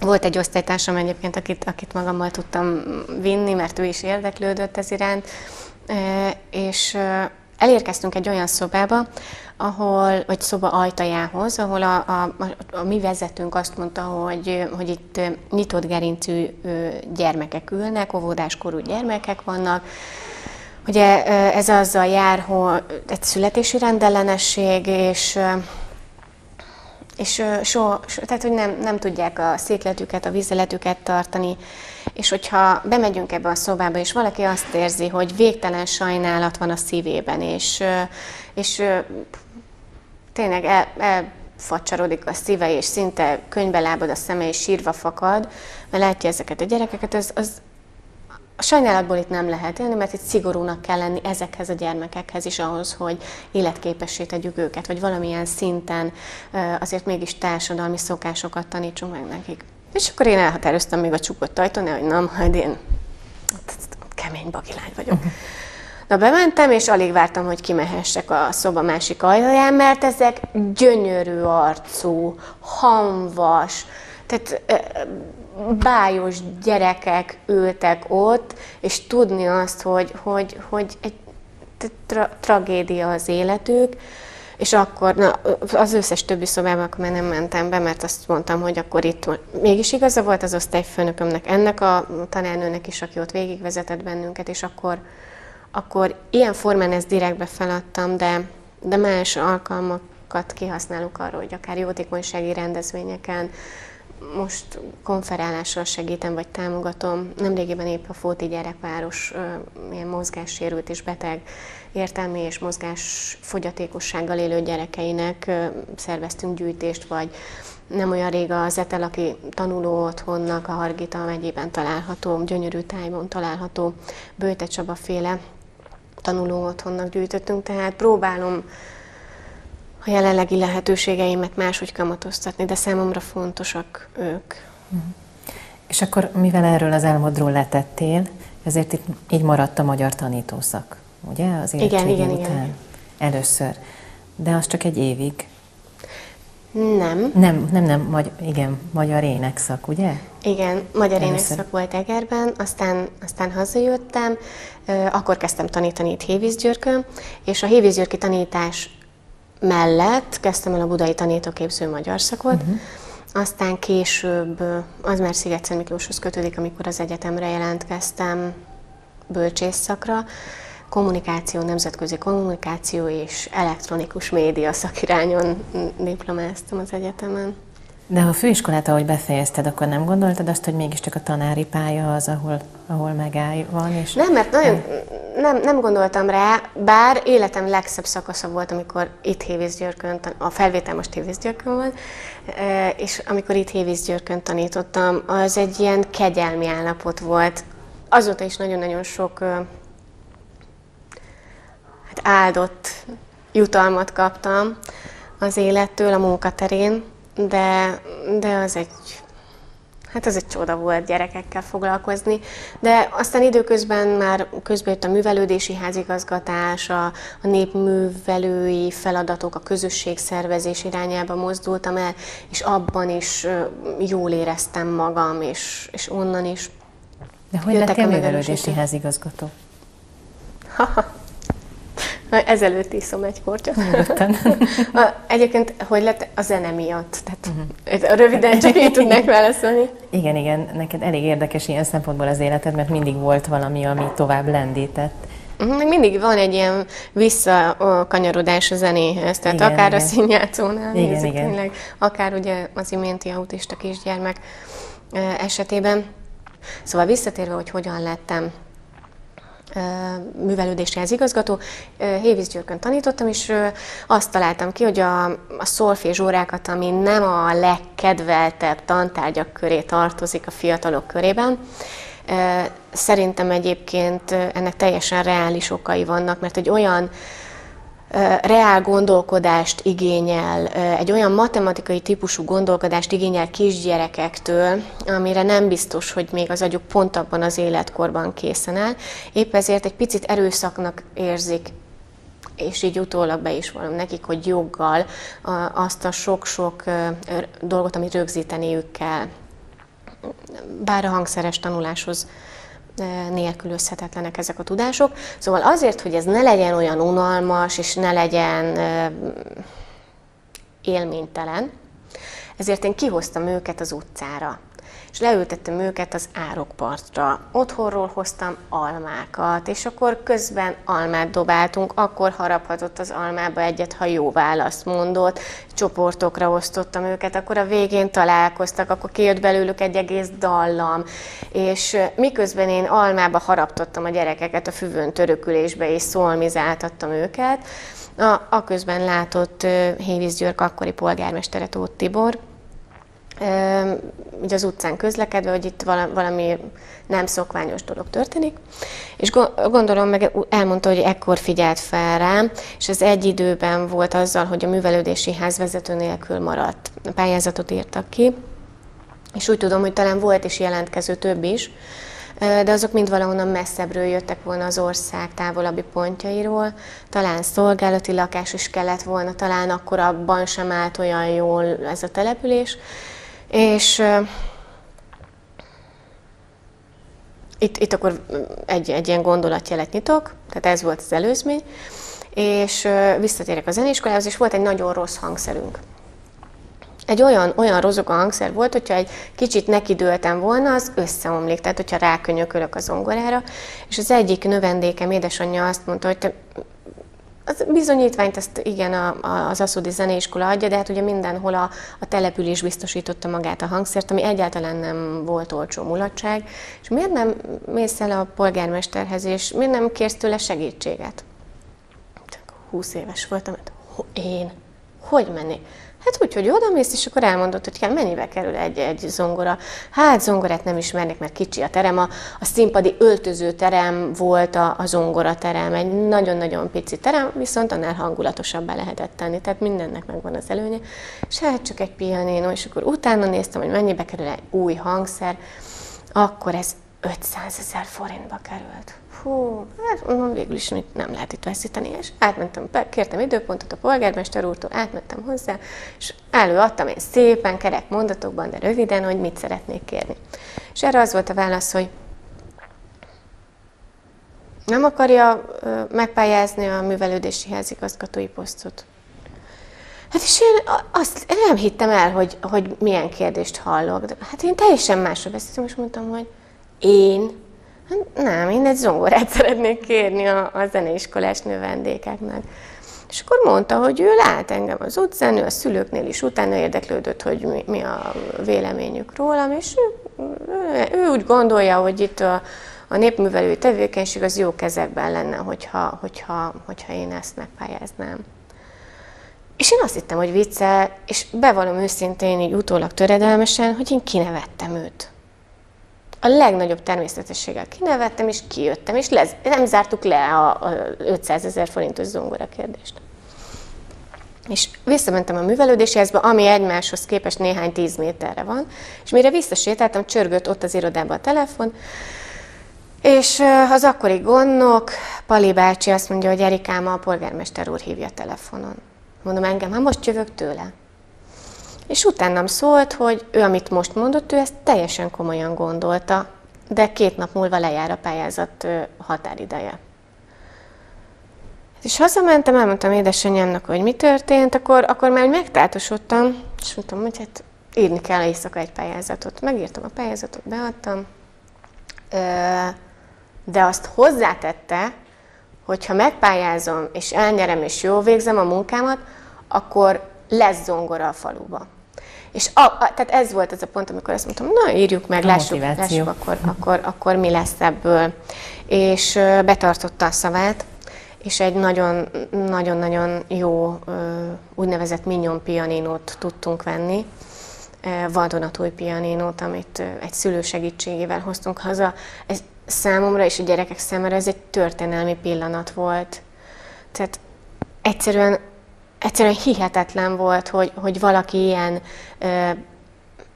volt egy osztálytársam egyébként, akit, akit magammal tudtam vinni, mert ő is érdeklődött ez iránt, és elérkeztünk egy olyan szobába, ahol, vagy szoba ajtajához, ahol a, a, a, a mi vezetőnk azt mondta, hogy, hogy itt nyitott gerincű gyermekek ülnek, óvodáskorú gyermekek vannak, Ugye ez azzal jár, hogy egy születési rendellenesség, és és so, so, tehát, hogy nem, nem tudják a székletüket, a vizeletüket tartani, és hogyha bemegyünk ebbe a szobába, és valaki azt érzi, hogy végtelen sajnálat van a szívében, és, és tényleg el, elfacsarodik a szíve, és szinte könybe lábad a szeme, és sírva fakad, mert látja ezeket a gyerekeket, az, az a sajnálatból itt nem lehet élni, mert itt szigorúnak kell lenni ezekhez a gyermekekhez is ahhoz, hogy életképessé tegyük őket, vagy valamilyen szinten azért mégis társadalmi szokásokat tanítsunk meg nekik. És akkor én elhatároztam még a csukott ajtón, hogy nem, majd én kemény bagilány vagyok. Na bementem, és alig vártam, hogy kimehessek a szoba másik ajtaján, mert ezek gyönyörű arcú, hamvas, tehát bájos gyerekek ültek ott, és tudni azt, hogy, hogy, hogy egy tra- tragédia az életük, és akkor na, az összes többi szobába akkor már nem mentem be, mert azt mondtam, hogy akkor itt mégis igaza volt az osztályfőnökömnek, ennek a tanárnőnek is, aki ott végigvezetett bennünket, és akkor, akkor ilyen formán ezt direktbe feladtam, de, de más alkalmakat kihasználok arra, hogy akár jótékonysági rendezvényeken, most konferálással segítem, vagy támogatom. Nemrégiben épp a Fóti gyerekváros ilyen mozgássérült és beteg értelmi és mozgás fogyatékossággal élő gyerekeinek szerveztünk gyűjtést, vagy nem olyan rég az Etel, aki tanuló otthonnak a Hargita megyében található, gyönyörű tájban található Bőte Csaba féle tanuló otthonnak gyűjtöttünk, tehát próbálom a jelenlegi lehetőségeimet máshogy kamatoztatni, de számomra fontosak ők. Uh-huh. És akkor, mivel erről az elmodról letettél, ezért itt így maradt a magyar tanítószak, ugye? Az igen, igen, után. igen. Először. De az csak egy évig. Nem. Nem, nem, nem, magy- igen, magyar énekszak, ugye? Igen, magyar Először. énekszak volt Egerben, aztán, aztán hazajöttem, akkor kezdtem tanítani itt Hévízgyörkön, és a Hévízgyörki tanítás mellett kezdtem el a budai tanítóképző magyar szakot, uh-huh. aztán később, az már sziget Miklóshoz kötődik, amikor az egyetemre jelentkeztem bölcsész szakra, kommunikáció, nemzetközi kommunikáció és elektronikus média szakirányon diplomáztam az egyetemen. De ha a főiskolát, ahogy befejezted, akkor nem gondoltad azt, hogy mégiscsak a tanári pálya az, ahol, ahol megáll van? És nem, mert nagyon, nem, nem gondoltam rá, bár életem legszebb szakasza volt, amikor itt Hévízgyörkön, a felvétel most Hévízgyörkön van, e, és amikor itt Hévízgyörkön tanítottam, az egy ilyen kegyelmi állapot volt. Azóta is nagyon-nagyon sok hát áldott jutalmat kaptam az élettől a munkaterén, de, de az egy, hát az egy csoda volt gyerekekkel foglalkozni. De aztán időközben már közben jött a művelődési házigazgatás, a, a népművelői feladatok, a közösségszervezés irányába mozdultam el, és abban is jól éreztem magam, és, és onnan is. De hogy lettél művelődési házigazgató? Ezelőtt iszom egy kortyot. [laughs] Egyébként, hogy lett a zene miatt? Tehát uh-huh. [laughs] röviden csak így tudnak [laughs] válaszolni. Igen, igen, neked elég érdekes ilyen szempontból az életed, mert mindig volt valami, ami tovább lendített. Uh-huh. Mindig van egy ilyen visszakanyarodás a zenéhez, tehát igen, akár igen. a színjátszónál igen, nézzük igen. tényleg, akár ugye az iménti autista kisgyermek. esetében. Szóval visszatérve, hogy hogyan lettem művelődési igazgató. Hévíz Györkön tanítottam, és azt találtam ki, hogy a, a szolfés órákat, ami nem a legkedveltebb tantárgyak köré tartozik a fiatalok körében, Szerintem egyébként ennek teljesen reális okai vannak, mert egy olyan reál gondolkodást igényel, egy olyan matematikai típusú gondolkodást igényel kisgyerekektől, amire nem biztos, hogy még az agyuk pont abban az életkorban készen áll. Épp ezért egy picit erőszaknak érzik és így utólag be is valam nekik, hogy joggal azt a sok-sok dolgot, amit rögzíteniük kell. Bár a hangszeres tanuláshoz nélkülözhetetlenek ezek a tudások. Szóval azért, hogy ez ne legyen olyan unalmas, és ne legyen élménytelen, ezért én kihoztam őket az utcára és leültettem őket az árokpartra. Otthonról hoztam almákat, és akkor közben almát dobáltunk, akkor haraphatott az almába egyet, ha jó választ mondott, csoportokra osztottam őket, akkor a végén találkoztak, akkor kijött belőlük egy egész dallam, és miközben én almába haraptottam a gyerekeket a füvön törökülésbe, és szolmizáltattam őket, a, a közben látott Hévíz Györk akkori polgármestere Tóth Tibor, ugye az utcán közlekedve, hogy itt valami nem szokványos dolog történik, és gondolom meg elmondta, hogy ekkor figyelt fel rám, és ez egy időben volt azzal, hogy a művelődési ház vezető nélkül maradt. A pályázatot írtak ki, és úgy tudom, hogy talán volt is jelentkező több is, de azok mind valahonnan messzebbről jöttek volna az ország távolabbi pontjairól. Talán szolgálati lakás is kellett volna, talán akkor abban sem állt olyan jól ez a település. És itt, itt akkor egy, egy ilyen gondolatjelet nyitok, tehát ez volt az előzmény, és visszatérek a zenéskolához, és volt egy nagyon rossz hangszerünk. Egy olyan, olyan rozog a hangszer volt, hogyha egy kicsit nekidőltem volna, az összeomlik, tehát hogyha rákönyökölök a zongorára, és az egyik növendékem, édesanyja azt mondta, hogy te az bizonyítványt ezt igen a, a, az Aszódi Zeneiskola adja, de hát ugye mindenhol a, a település biztosította magát a hangszert, ami egyáltalán nem volt olcsó mulatság. És miért nem mész el a polgármesterhez, és miért nem kérsz tőle segítséget? 20 éves voltam, hát én? Hogy mennék? Hát úgy, hogy oda mész, és akkor elmondod, hogy kell, mennyibe kerül egy, egy zongora. Hát zongorát nem ismernek, mert kicsi a terem. A, a színpadi öltöző terem volt a, a zongora terem, egy nagyon-nagyon pici terem, viszont annál hangulatosabbá lehetett tenni, tehát mindennek megvan az előnye. És hát csak egy pianéno, és akkor utána néztem, hogy mennyibe kerül egy új hangszer, akkor ez 500 ezer forintba került hú, hát mondom, végül is nem lehet itt veszíteni, és átmentem, kértem időpontot a polgármester úrtól, átmentem hozzá, és előadtam én szépen, kerek mondatokban, de röviden, hogy mit szeretnék kérni. És erre az volt a válasz, hogy nem akarja megpályázni a művelődési házigazgatói posztot. Hát és én azt nem hittem el, hogy, hogy milyen kérdést hallok. De hát én teljesen másra beszéltem, és mondtam, hogy én Nem, én egy zongorát [laughs] szeretnék kérni a, a zeneiskolás növendékeknek. És akkor mondta, hogy ő lát engem az utcán, ő a szülőknél is utána érdeklődött, hogy mi, mi a véleményük rólam, és ő, ő, ő úgy gondolja, hogy itt a, a népművelői tevékenység az jó kezekben lenne, hogyha, hogyha, hogyha én ezt megpályáznám. És én azt hittem, hogy vicce, és bevallom őszintén, így utólag töredelmesen, hogy én kinevettem őt a legnagyobb természetességgel kinevettem, és kijöttem, és lez, nem zártuk le a, a 500 ezer forintos zongora kérdést. És visszamentem a művelődéshez, ami egymáshoz képest néhány tíz méterre van, és mire visszasétáltam, csörgött ott az irodában a telefon, és az akkori gondnok, Pali bácsi azt mondja, hogy Erikám, a polgármester úr hívja telefonon. Mondom, engem, hát most jövök tőle. És utánam szólt, hogy ő, amit most mondott, ő ezt teljesen komolyan gondolta, de két nap múlva lejár a pályázat határideje. És hazamentem, elmondtam édesanyámnak, hogy mi történt, akkor, akkor már megtátosodtam, és mondtam, hogy hát írni kell éjszaka egy pályázatot. Megírtam a pályázatot, beadtam, de azt hozzátette, hogy ha megpályázom, és elnyerem, és jól végzem a munkámat, akkor lesz zongora a faluba. És a, a, tehát ez volt az a pont, amikor azt mondtam, na írjuk meg, A lássuk, motiváció. lássuk akkor, akkor, akkor mi lesz ebből. És betartotta a szavát, és egy nagyon- nagyon-nagyon jó úgynevezett mignon pianinót tudtunk venni, vadonatúj pianinót, amit egy szülő segítségével hoztunk haza. Ez számomra és a gyerekek számára ez egy történelmi pillanat volt. Tehát egyszerűen, egyszerűen hihetetlen volt, hogy, hogy valaki ilyen,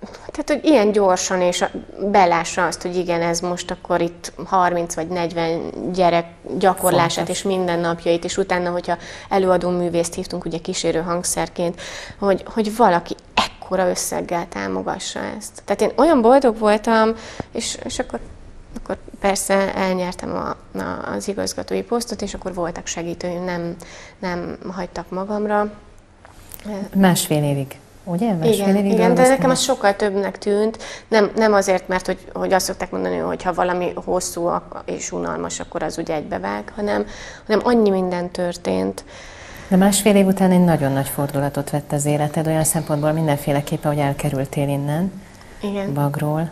tehát, hogy ilyen gyorsan és belássa azt, hogy igen, ez most akkor itt 30 vagy 40 gyerek gyakorlását Fontos. és mindennapjait, és utána, hogyha előadó művészt hívtunk, ugye kísérő hangszerként, hogy, hogy valaki ekkora összeggel támogassa ezt. Tehát én olyan boldog voltam, és, és akkor, akkor persze elnyertem a, a, az igazgatói posztot, és akkor voltak segítőim, nem, nem hagytak magamra. Másfél évig, ugye? Másfél Igen, évig igen de nekem az sokkal többnek tűnt. Nem, nem azért, mert hogy, hogy azt szokták mondani, hogy ha valami hosszú és unalmas, akkor az ugye egybevág, hanem, hanem annyi minden történt. De másfél év után egy nagyon nagy fordulatot vett az életed, olyan szempontból mindenféleképpen, hogy elkerültél innen, Igen. Bagról,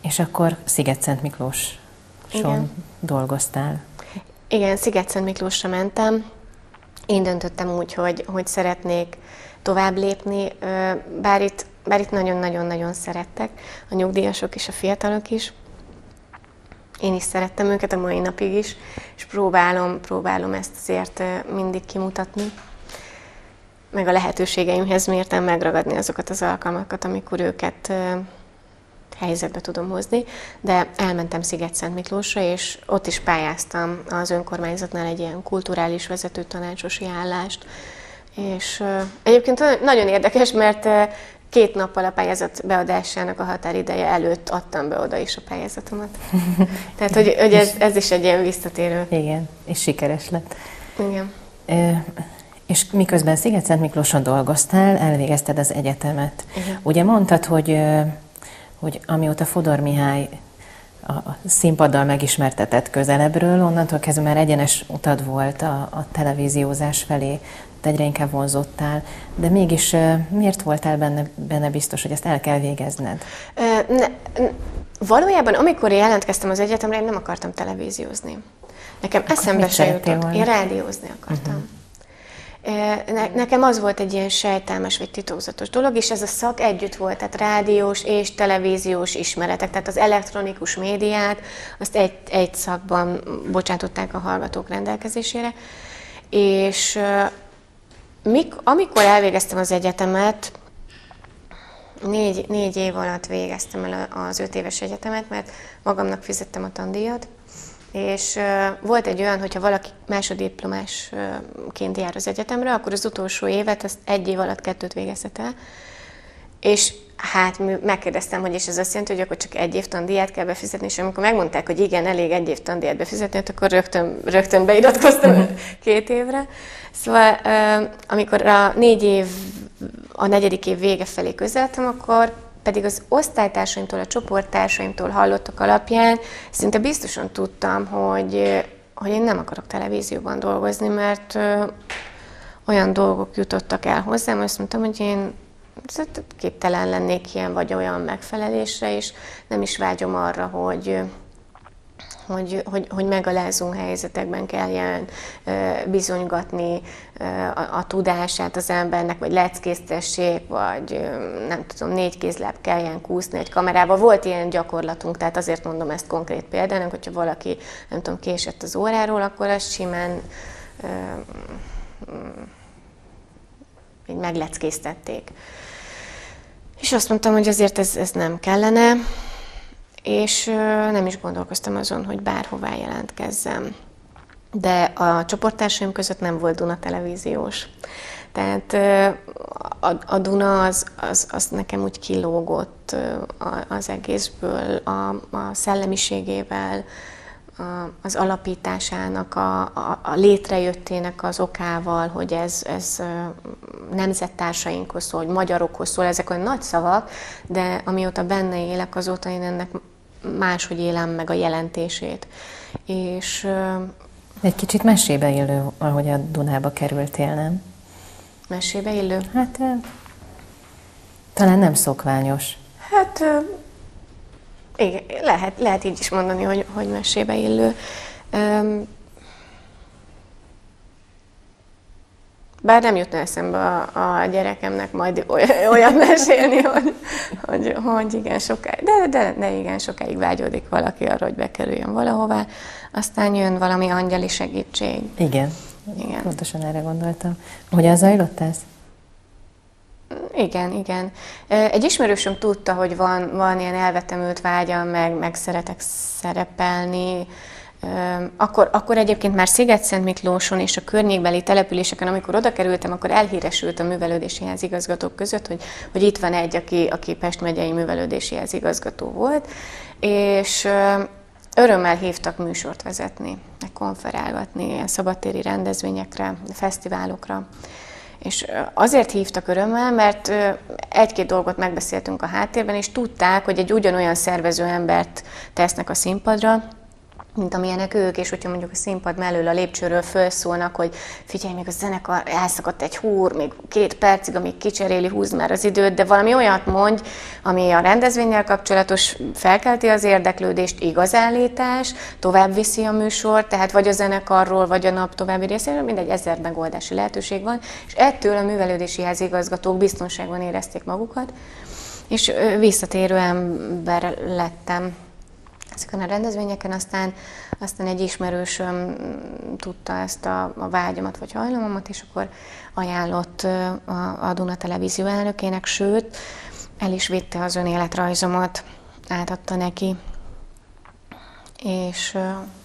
és akkor Sziget-Szent Miklóson Igen. dolgoztál. Igen, Sziget-Szent Miklósra mentem. Én döntöttem úgy, hogy, hogy szeretnék tovább lépni, bár itt, bár itt nagyon-nagyon-nagyon szerettek a nyugdíjasok és a fiatalok is. Én is szerettem őket a mai napig is, és próbálom, próbálom ezt azért mindig kimutatni. Meg a lehetőségeimhez mértem megragadni azokat az alkalmakat, amikor őket helyzetbe tudom hozni, de elmentem Sziget-Szent Miklósra, és ott is pályáztam az önkormányzatnál egy ilyen kulturális vezető tanácsosi állást. És egyébként nagyon érdekes, mert két nappal a pályázat beadásának a határideje előtt adtam be oda is a pályázatomat. [laughs] Tehát, hogy, hogy ez, ez is egy ilyen visszatérő. Igen, és sikeres lett. Igen. Ö, És miközben Sziget-Szent Miklóson dolgoztál, elvégezted az egyetemet. Igen. Ugye mondtad, hogy, hogy amióta Fodor Mihály a színpaddal megismertetett közelebbről, onnantól kezdve már egyenes utad volt a, a televíziózás felé, egyre inkább vonzottál, de mégis miért voltál benne, benne biztos, hogy ezt el kell végezned? Ö, Ne, valójában, amikor jelentkeztem az egyetemre, én nem akartam televíziózni. Nekem eszembe mit se jutott. volna? Én rádiózni akartam. Uh-huh. Ne, nekem az volt egy ilyen sejtelmes vagy titokzatos dolog, és ez a szak együtt volt, tehát rádiós és televíziós ismeretek, tehát az elektronikus médiát, azt egy, egy szakban bocsátották a hallgatók rendelkezésére. És mik, amikor elvégeztem az egyetemet, Négy, négy év alatt végeztem el az öt éves egyetemet, mert magamnak fizettem a tandíjat, és volt egy olyan, hogyha valaki másoddiplomásként jár az egyetemre, akkor az utolsó évet, azt egy év alatt kettőt végezhet el, és hát megkérdeztem, hogy és ez azt jelenti, hogy akkor csak egy év tandíját kell befizetni, és amikor megmondták, hogy igen, elég egy év tandíjat befizetni, hát akkor rögtön, rögtön beiratkoztam [laughs] két évre. Szóval amikor a négy év, a negyedik év vége felé közeltem, akkor pedig az osztálytársaimtól, a csoporttársaimtól hallottak alapján szinte biztosan tudtam, hogy, hogy én nem akarok televízióban dolgozni, mert olyan dolgok jutottak el hozzám, azt mondtam, hogy én képtelen lennék ilyen vagy olyan megfelelésre, és nem is vágyom arra, hogy, hogy, hogy, hogy megalázó helyzetekben kelljen bizonygatni a, a tudását az embernek, vagy leckésztessék, vagy nem tudom, négy kézláb kelljen kúszni egy kamerába. Volt ilyen gyakorlatunk, tehát azért mondom ezt konkrét példának, hogyha valaki, nem tudom, késett az óráról, akkor azt simán ö, így megleckésztették. És azt mondtam, hogy azért ez, ez nem kellene, és nem is gondolkoztam azon, hogy bárhová jelentkezzem. De a csoporttársaim között nem volt Duna televíziós. Tehát a, a Duna az, az, az nekem úgy kilógott az egészből, a, a szellemiségével, a, az alapításának, a, a, a létrejöttének az okával, hogy ez, ez nemzettársainkhoz szól, hogy magyarokhoz szól, ezek olyan nagy szavak, de amióta benne élek, azóta én ennek máshogy élem meg a jelentését. És Egy kicsit mesébe illő, ahogy a Dunába kerültél, nem? mesébe illő. Hát Talán nem szokványos. Hát igen, lehet, lehet így is mondani, hogy, hogy mesébe illő. Bár nem jutna eszembe a, a gyerekemnek majd olyat mesélni, hogy, hogy, hogy igen, sokáig, de, de, de igen, sokáig vágyódik valaki arra, hogy bekerüljön valahová, aztán jön valami angyali segítség. Igen, igen. pontosan erre gondoltam. Hogyan zajlott ez? Igen, igen. Egy ismerősöm tudta, hogy van, van ilyen elvetemült vágyam, meg, meg szeretek szerepelni, akkor, akkor egyébként már Sziget-Szent Miklóson és a környékbeli településeken, amikor oda kerültem, akkor elhíresült a művelődési igazgatók között, hogy, hogy itt van egy, aki, aki Pest megyei művelődési igazgató volt, és örömmel hívtak műsort vezetni, konferálgatni, ilyen szabadtéri rendezvényekre, fesztiválokra. És azért hívtak örömmel, mert egy-két dolgot megbeszéltünk a háttérben, és tudták, hogy egy ugyanolyan szervező embert tesznek a színpadra, mint amilyenek ők, és hogyha mondjuk a színpad mellől a lépcsőről felszólnak, hogy figyelj, még a zenekar elszakadt egy húr, még két percig, amíg kicseréli, húz már az időt, de valami olyat mondj, ami a rendezvényel kapcsolatos, felkelti az érdeklődést, igaz állítás, tovább viszi a műsor, tehát vagy a zenekarról, vagy a nap további részéről, mindegy ezer megoldási lehetőség van, és ettől a művelődési házigazgatók biztonságban érezték magukat, és visszatérő ember lettem ezeken a rendezvényeken, aztán, aztán egy ismerősöm tudta ezt a, a vágyamat vagy hajlamomat, és akkor ajánlott a, a Duna Televízió elnökének, sőt, el is vitte az önéletrajzomat, átadta neki, és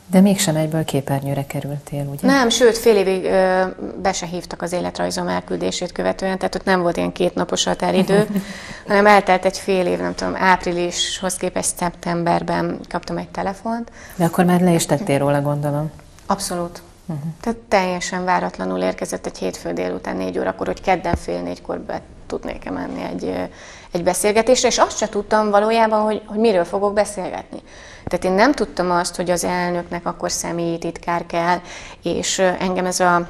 de mégsem egyből képernyőre kerültél, ugye? Nem, sőt, fél évig ö, be se hívtak az életrajzom elküldését követően, tehát ott nem volt ilyen kétnapos határidő, [laughs] hanem eltelt egy fél év, nem tudom, áprilishoz képest szeptemberben kaptam egy telefont. De akkor már le is tettél róla, gondolom. Abszolút. Uh-huh. Tehát teljesen váratlanul érkezett egy hétfő délután négy órakor, hogy kedden fél négykor be tudnék-e menni egy, egy beszélgetésre, és azt se tudtam valójában, hogy, hogy miről fogok beszélgetni. Tehát én nem tudtam azt, hogy az elnöknek akkor személyi titkár kell, és engem ez a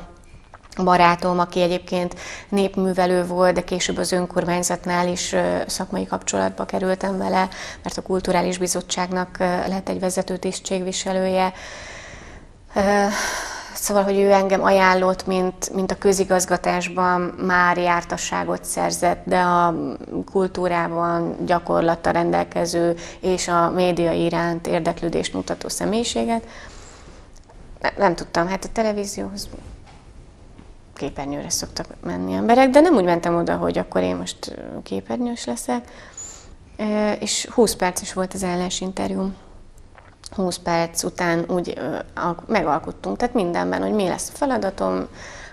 barátom, aki egyébként népművelő volt, de később az önkormányzatnál is szakmai kapcsolatba kerültem vele, mert a Kulturális Bizottságnak lett egy vezető tisztségviselője. Szóval, hogy ő engem ajánlott, mint, mint a közigazgatásban már jártasságot szerzett, de a kultúrában gyakorlata rendelkező és a média iránt érdeklődést mutató személyiséget. Nem, nem tudtam, hát a televízióhoz képernyőre szoktak menni emberek, de nem úgy mentem oda, hogy akkor én most képernyős leszek. És 20 perces volt az interjúm. 20 perc után úgy megalkottunk, tehát mindenben, hogy mi lesz a feladatom,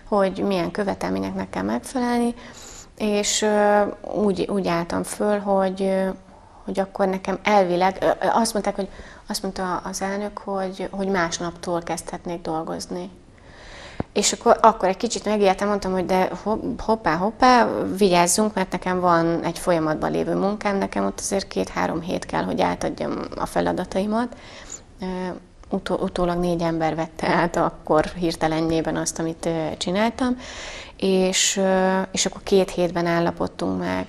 hogy milyen követelményeknek kell megfelelni, és úgy, úgy álltam föl, hogy, hogy akkor nekem elvileg, azt mondták, hogy azt mondta az elnök, hogy, hogy másnaptól kezdhetnék dolgozni. És akkor, akkor egy kicsit megijedtem, mondtam, hogy de hoppá, hoppá, vigyázzunk, mert nekem van egy folyamatban lévő munkám, nekem ott azért két-három hét kell, hogy átadjam a feladataimat. Utó, utólag négy ember vette át akkor hirtelenjében azt, amit csináltam, és, és akkor két hétben állapodtunk meg.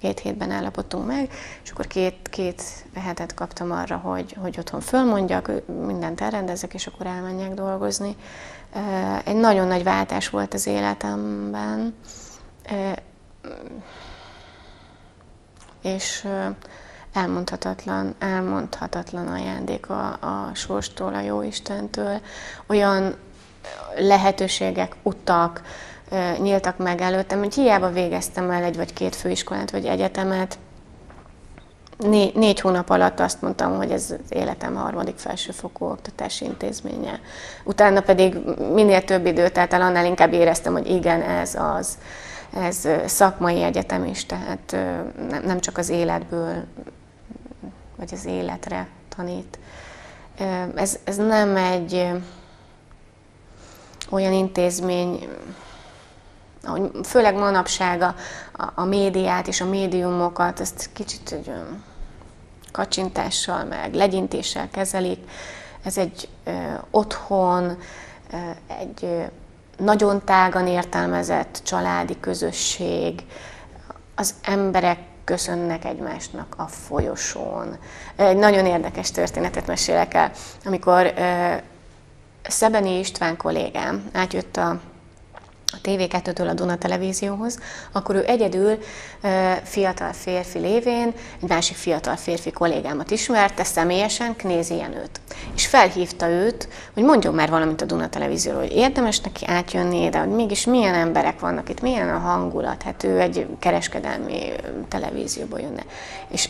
Két hétben állapodtunk meg, és akkor két, két hetet kaptam arra, hogy, hogy otthon fölmondjak, mindent elrendezek, és akkor elmenjek dolgozni. Egy nagyon nagy váltás volt az életemben, és elmondhatatlan, elmondhatatlan ajándék a, a sorstól, a Jóistentől. Olyan lehetőségek, utak nyíltak meg előttem, hogy hiába végeztem el egy vagy két főiskolát, vagy egyetemet, Né, négy hónap alatt azt mondtam, hogy ez az életem harmadik felsőfokú oktatási intézménye. Utána pedig minél több időt telt el, annál inkább éreztem, hogy igen, ez az. Ez szakmai egyetem is, tehát nem csak az életből vagy az életre tanít. Ez, ez nem egy olyan intézmény, ahogy főleg manapság a, a médiát és a médiumokat, ezt kicsit egy kacsintással, meg legyintéssel kezelik. Ez egy ö, otthon, ö, egy ö, nagyon tágan értelmezett családi közösség, az emberek köszönnek egymásnak a folyosón. Egy nagyon érdekes történetet mesélek el, amikor Szebeni István kollégám átjött a a TV2-től a Duna televízióhoz, akkor ő egyedül fiatal férfi lévén egy másik fiatal férfi kollégámat ismerte személyesen, Knézi Jenőt. És felhívta őt, hogy mondjon már valamit a Duna televízióról, hogy érdemes neki átjönni, de hogy mégis milyen emberek vannak itt, milyen a hangulat, hát ő egy kereskedelmi televízióból jönne. És,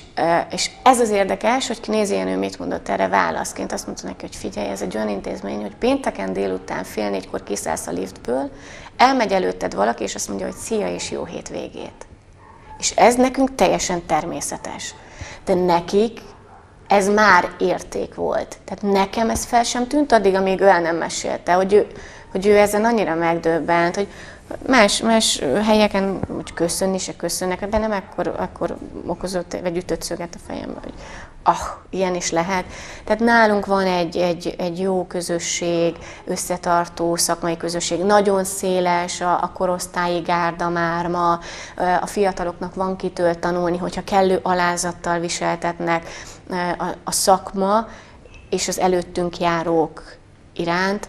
és ez az érdekes, hogy Knézi Jenő mit mondott erre válaszként, azt mondta neki, hogy figyelj, ez egy olyan intézmény, hogy pénteken délután fél négykor kiszállsz a liftből, elmegy előtted valaki, és azt mondja, hogy szia és jó hétvégét. És ez nekünk teljesen természetes. De nekik ez már érték volt. Tehát nekem ez fel sem tűnt addig, amíg ő el nem mesélte, hogy ő, hogy ő ezen annyira megdöbbent, hogy más, más helyeken hogy köszönni se köszönnek, de nem akkor, akkor okozott, vagy ütött szöget a fejembe, hogy ah, ilyen is lehet. Tehát nálunk van egy, egy, egy jó közösség, összetartó szakmai közösség, nagyon széles a, a korosztályi gárda már ma, a fiataloknak van kitől tanulni, hogyha kellő alázattal viseltetnek a, a szakma és az előttünk járók iránt,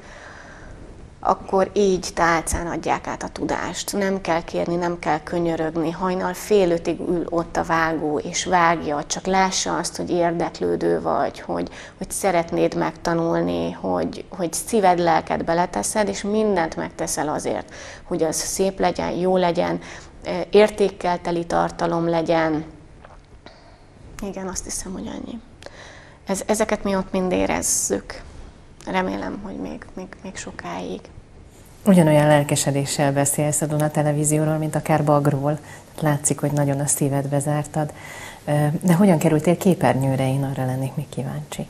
akkor így tálcán adják át a tudást. Nem kell kérni, nem kell könyörögni. Hajnal fél ötig ül ott a vágó, és vágja, csak lássa azt, hogy érdeklődő vagy, hogy, hogy szeretnéd megtanulni, hogy, hogy szíved, lelked beleteszed, és mindent megteszel azért, hogy az szép legyen, jó legyen, értékkel teli tartalom legyen. Igen, azt hiszem, hogy annyi. Ez, ezeket mi ott mind érezzük remélem, hogy még, még, még sokáig. Ugyanolyan lelkesedéssel beszélsz a Duna televízióról, mint akár Bagról. Látszik, hogy nagyon a szíved bezártad. De hogyan kerültél képernyőre? Én arra lennék még kíváncsi.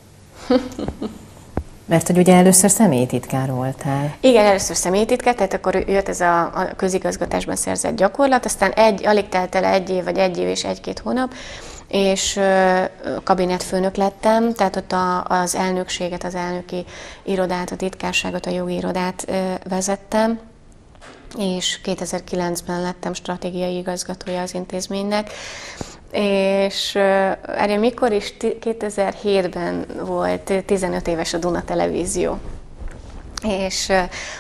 Mert hogy ugye először személytitkár voltál. Igen, először személytitkár, tehát akkor jött ez a, a közigazgatásban szerzett gyakorlat, aztán egy, alig telt el egy év, vagy egy év és egy-két hónap, és kabinetfőnök lettem, tehát ott a, az elnökséget, az elnöki irodát, a titkárságot, a jogi irodát vezettem, és 2009-ben lettem stratégiai igazgatója az intézménynek, és erre mikor is 2007-ben volt 15 éves a Duna Televízió. És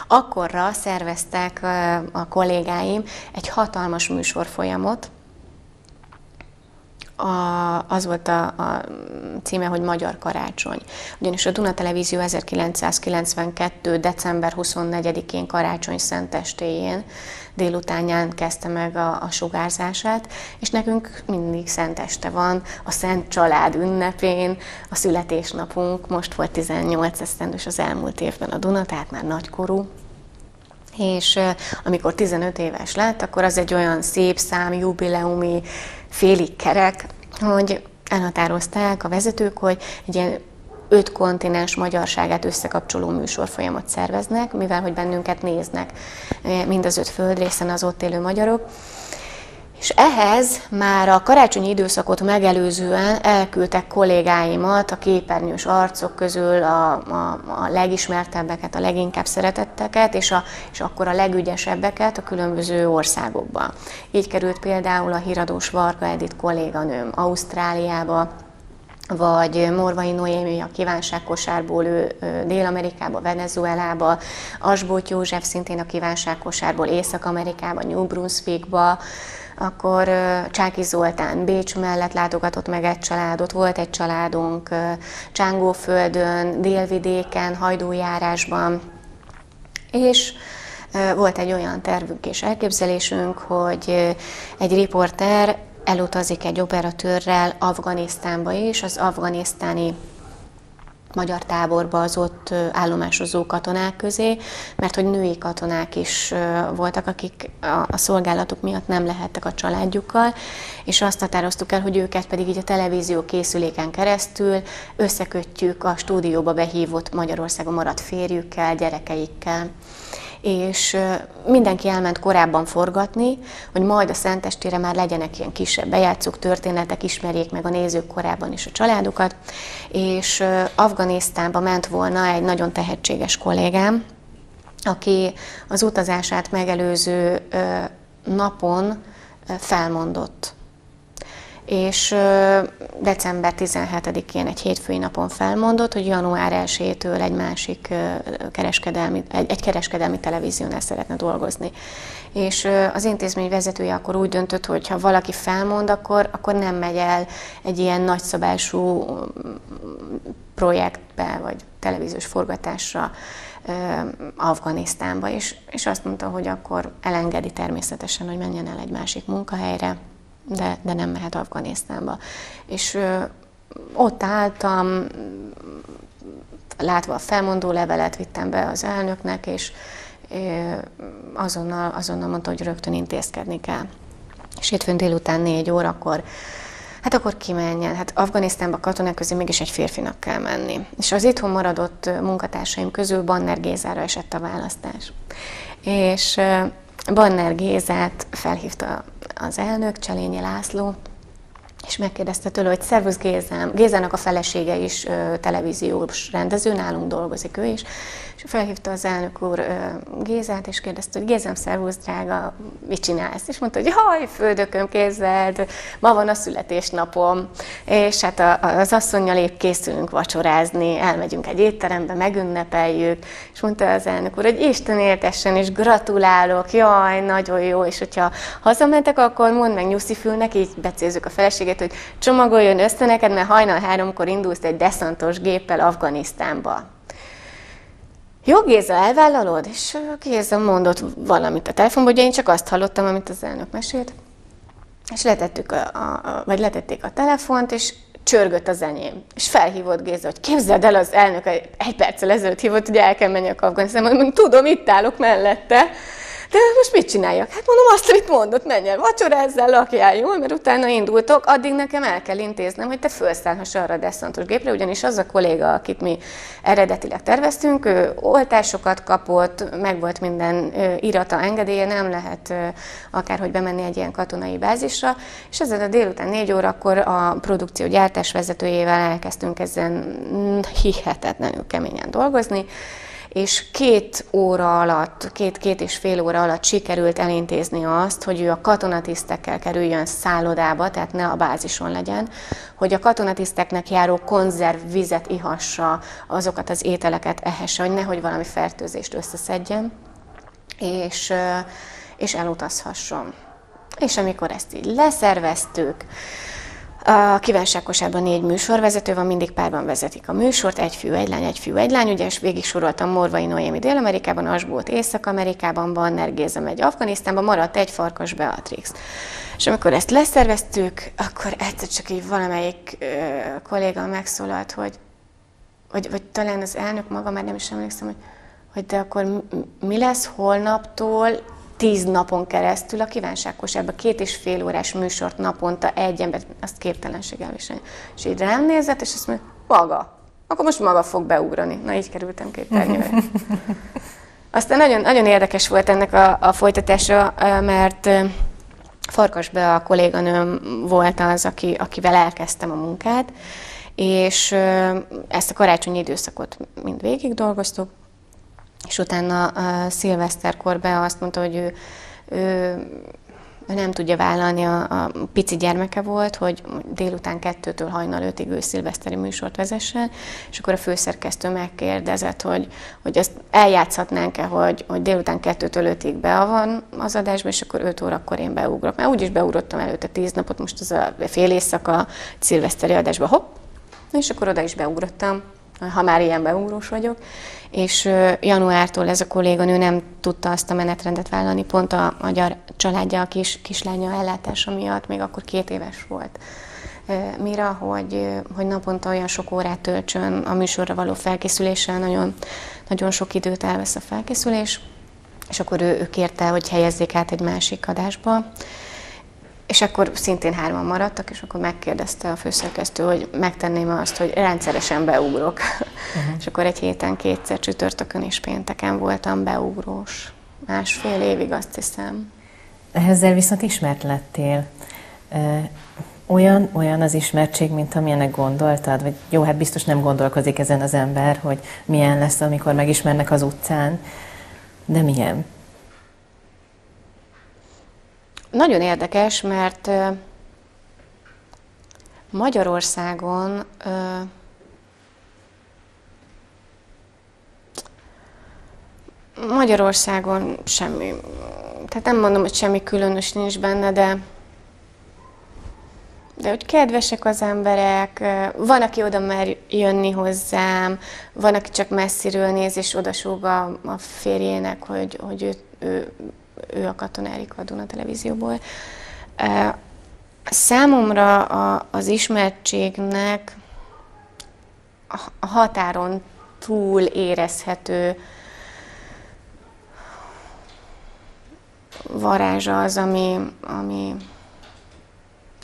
akkorra szerveztek a kollégáim egy hatalmas műsorfolyamot, a, az volt a, a címe, hogy Magyar Karácsony. Ugyanis a Duna Televízió 1992. december 24-én karácsony szentestéjén délutánján kezdte meg a, a sugárzását, és nekünk mindig szenteste van, a Szent Család ünnepén, a születésnapunk, most volt 18 esztendős az elmúlt évben a Duna, tehát már nagykorú, és amikor 15 éves lett, akkor az egy olyan szép szám, jubileumi, félig kerek, hogy elhatározták a vezetők, hogy egy ilyen öt kontinens magyarságát összekapcsoló műsorfolyamat szerveznek, mivel hogy bennünket néznek mind az öt földrészen az ott élő magyarok, és ehhez már a karácsonyi időszakot megelőzően elküldtek kollégáimat a képernyős arcok közül a, a, a legismertebbeket, a leginkább szeretetteket, és, a, és akkor a legügyesebbeket a különböző országokba. Így került például a híradós Varga Edith kolléganőm Ausztráliába, vagy Morvai Noémi a kívánságkosárból, ő Dél-Amerikába, Venezuelába, Asbót József szintén a kívánságkosárból Észak-Amerikába, New Brunswickba, akkor Csáki Zoltán Bécs mellett látogatott meg egy családot, volt egy családunk Csángóföldön, délvidéken, hajdújárásban, és volt egy olyan tervünk és elképzelésünk, hogy egy riporter elutazik egy operatőrrel Afganisztánba is, az afganisztáni magyar táborba az ott állomásozó katonák közé, mert hogy női katonák is voltak, akik a szolgálatuk miatt nem lehettek a családjukkal, és azt határoztuk el, hogy őket pedig így a televízió készüléken keresztül összekötjük a stúdióba behívott Magyarországon maradt férjükkel, gyerekeikkel és mindenki elment korábban forgatni, hogy majd a Szentestére már legyenek ilyen kisebb bejátszók, történetek, ismerjék meg a nézők korábban is a családukat, és Afganisztánba ment volna egy nagyon tehetséges kollégám, aki az utazását megelőző napon felmondott és december 17-én egy hétfői napon felmondott, hogy január 1-től egy másik kereskedelmi, egy, egy kereskedelmi televíziónál szeretne dolgozni. És az intézmény vezetője akkor úgy döntött, hogy ha valaki felmond, akkor, akkor nem megy el egy ilyen nagyszabású projektbe, vagy televíziós forgatásra Afganisztánba, és, és azt mondta, hogy akkor elengedi természetesen, hogy menjen el egy másik munkahelyre, de, de nem mehet Afganisztánba. És ott álltam, látva a felmondó levelet vittem be az elnöknek, és azonnal, azonnal mondta, hogy rögtön intézkedni kell. És hétfőn délután négy órakor Hát akkor kimenjen. Hát Afganisztánba katonák közé mégis egy férfinak kell menni. És az itthon maradott munkatársaim közül Banner Gézára esett a választás. És Banner Gézát felhívta az elnök, Cselényi László, és megkérdezte tőle, hogy szervusz Gézám, Gézának a felesége is ö, televíziós rendező, nálunk dolgozik ő is, és felhívta az elnök úr ö, Gézát, és kérdezte, hogy Gézám, szervusz drága, mit csinálsz? És mondta, hogy haj, földököm, kézzel, ma van a születésnapom, és hát a, az asszonynal épp készülünk vacsorázni, elmegyünk egy étterembe, megünnepeljük, és mondta az elnök úr, hogy Isten éltessen, és gratulálok, jaj, nagyon jó, és hogyha hazamentek, akkor mondd meg Nyuszi fülnek, így becézzük a feleséget, hogy csomagoljon össze neked, mert hajnal háromkor indulsz egy deszantos géppel Afganisztánba. Jó, Géza, elvállalod? És Géza mondott valamit a telefonban, ugye én csak azt hallottam, amit az elnök mesélt. És letettük a, a, vagy letették a telefont, és csörgött az enyém. És felhívott Géza, hogy képzeld el, az elnök egy, perccel ezelőtt hívott, hogy el kell menni a Afganisztánba. Mondom, tudom, itt állok mellette. De most mit csináljak? Hát mondom azt, amit mondott, menj el vacsorázzál, lakjál jól, mert utána indultok, addig nekem el kell intéznem, hogy te felszállhass arra a deszantos gépre, ugyanis az a kolléga, akit mi eredetileg terveztünk, ő oltásokat kapott, meg volt minden irata, engedélye, nem lehet akárhogy bemenni egy ilyen katonai bázisra, és ezen a délután négy órakor a produkció gyártás vezetőjével elkezdtünk ezen hihetetlenül keményen dolgozni, és két óra alatt, két-két és fél óra alatt sikerült elintézni azt, hogy ő a katonatisztekkel kerüljön szállodába, tehát ne a bázison legyen, hogy a katonatiszteknek járó konzervvizet ihassa, azokat az ételeket ehesse, hogy nehogy valami fertőzést összeszedjen, és, és elutazhasson. És amikor ezt így leszerveztük, a kívánságkosárban négy műsorvezető van, mindig párban vezetik a műsort, egy fiú, egy lány, egy fiú, egy lány, ugye, végig soroltam Morvai Noémi Dél-Amerikában, Asbót Észak-Amerikában, Banner Géza megy Afganisztánban, maradt egy farkas Beatrix. És amikor ezt leszerveztük, akkor egyszer csak így valamelyik ö, kolléga megszólalt, hogy, vagy, vagy talán az elnök maga, már nem is emlékszem, hogy, hogy de akkor mi lesz holnaptól tíz napon keresztül a kívánságkosárba két és fél órás műsort naponta egy ember, azt képtelenség elviselni. És így rám nézett, és azt mondja, maga. Akkor most maga fog beugrani. Na, így kerültem két ternyőre. [laughs] Aztán nagyon, nagyon érdekes volt ennek a, a folytatása, mert Farkasbe a kolléganőm volt az, aki, akivel elkezdtem a munkát, és ezt a karácsonyi időszakot mind végig dolgoztuk, és utána a szilveszterkor be azt mondta, hogy ő, ő, ő nem tudja vállalni, a, a pici gyermeke volt, hogy délután kettőtől hajnal ötig ő szilveszteri műsort vezessen, és akkor a főszerkesztő megkérdezett, hogy, hogy ezt eljátszhatnánk-e, hogy, hogy délután kettőtől ötig be van az adásba, és akkor öt órakor én beugrok. Mert úgyis beugrottam előtte tíz napot, most az a fél éjszaka szilveszteri adásba, hopp, és akkor oda is beugrottam, ha már ilyen beugrós vagyok és januártól ez a kolléganő nem tudta azt a menetrendet vállalni, pont a magyar családja, a kis, kislánya ellátása miatt, még akkor két éves volt. Mira, hogy, hogy naponta olyan sok órát töltsön a műsorra való felkészüléssel, nagyon, nagyon sok időt elvesz a felkészülés, és akkor ő, ő kérte, hogy helyezzék át egy másik adásba, és akkor szintén hárman maradtak, és akkor megkérdezte a főszerkesztő, hogy megtenném azt, hogy rendszeresen beugrok. Uh-huh. és akkor egy héten kétszer csütörtökön és pénteken voltam beugrós. Másfél évig azt hiszem. Ezzel viszont ismert lettél. Olyan, olyan az ismertség, mint amilyenek gondoltad? Vagy jó, hát biztos nem gondolkozik ezen az ember, hogy milyen lesz, amikor megismernek az utcán, de milyen? Nagyon érdekes, mert Magyarországon Magyarországon semmi, tehát nem mondom, hogy semmi különös nincs benne, de de hogy kedvesek az emberek, van, aki oda mer jönni hozzám, van, aki csak messziről néz, és odasúg a, a férjének, hogy, hogy ő, ő, ő a katonárik a Duna televízióból. Számomra a, az ismertségnek a határon túl érezhető varázsa az, ami, ami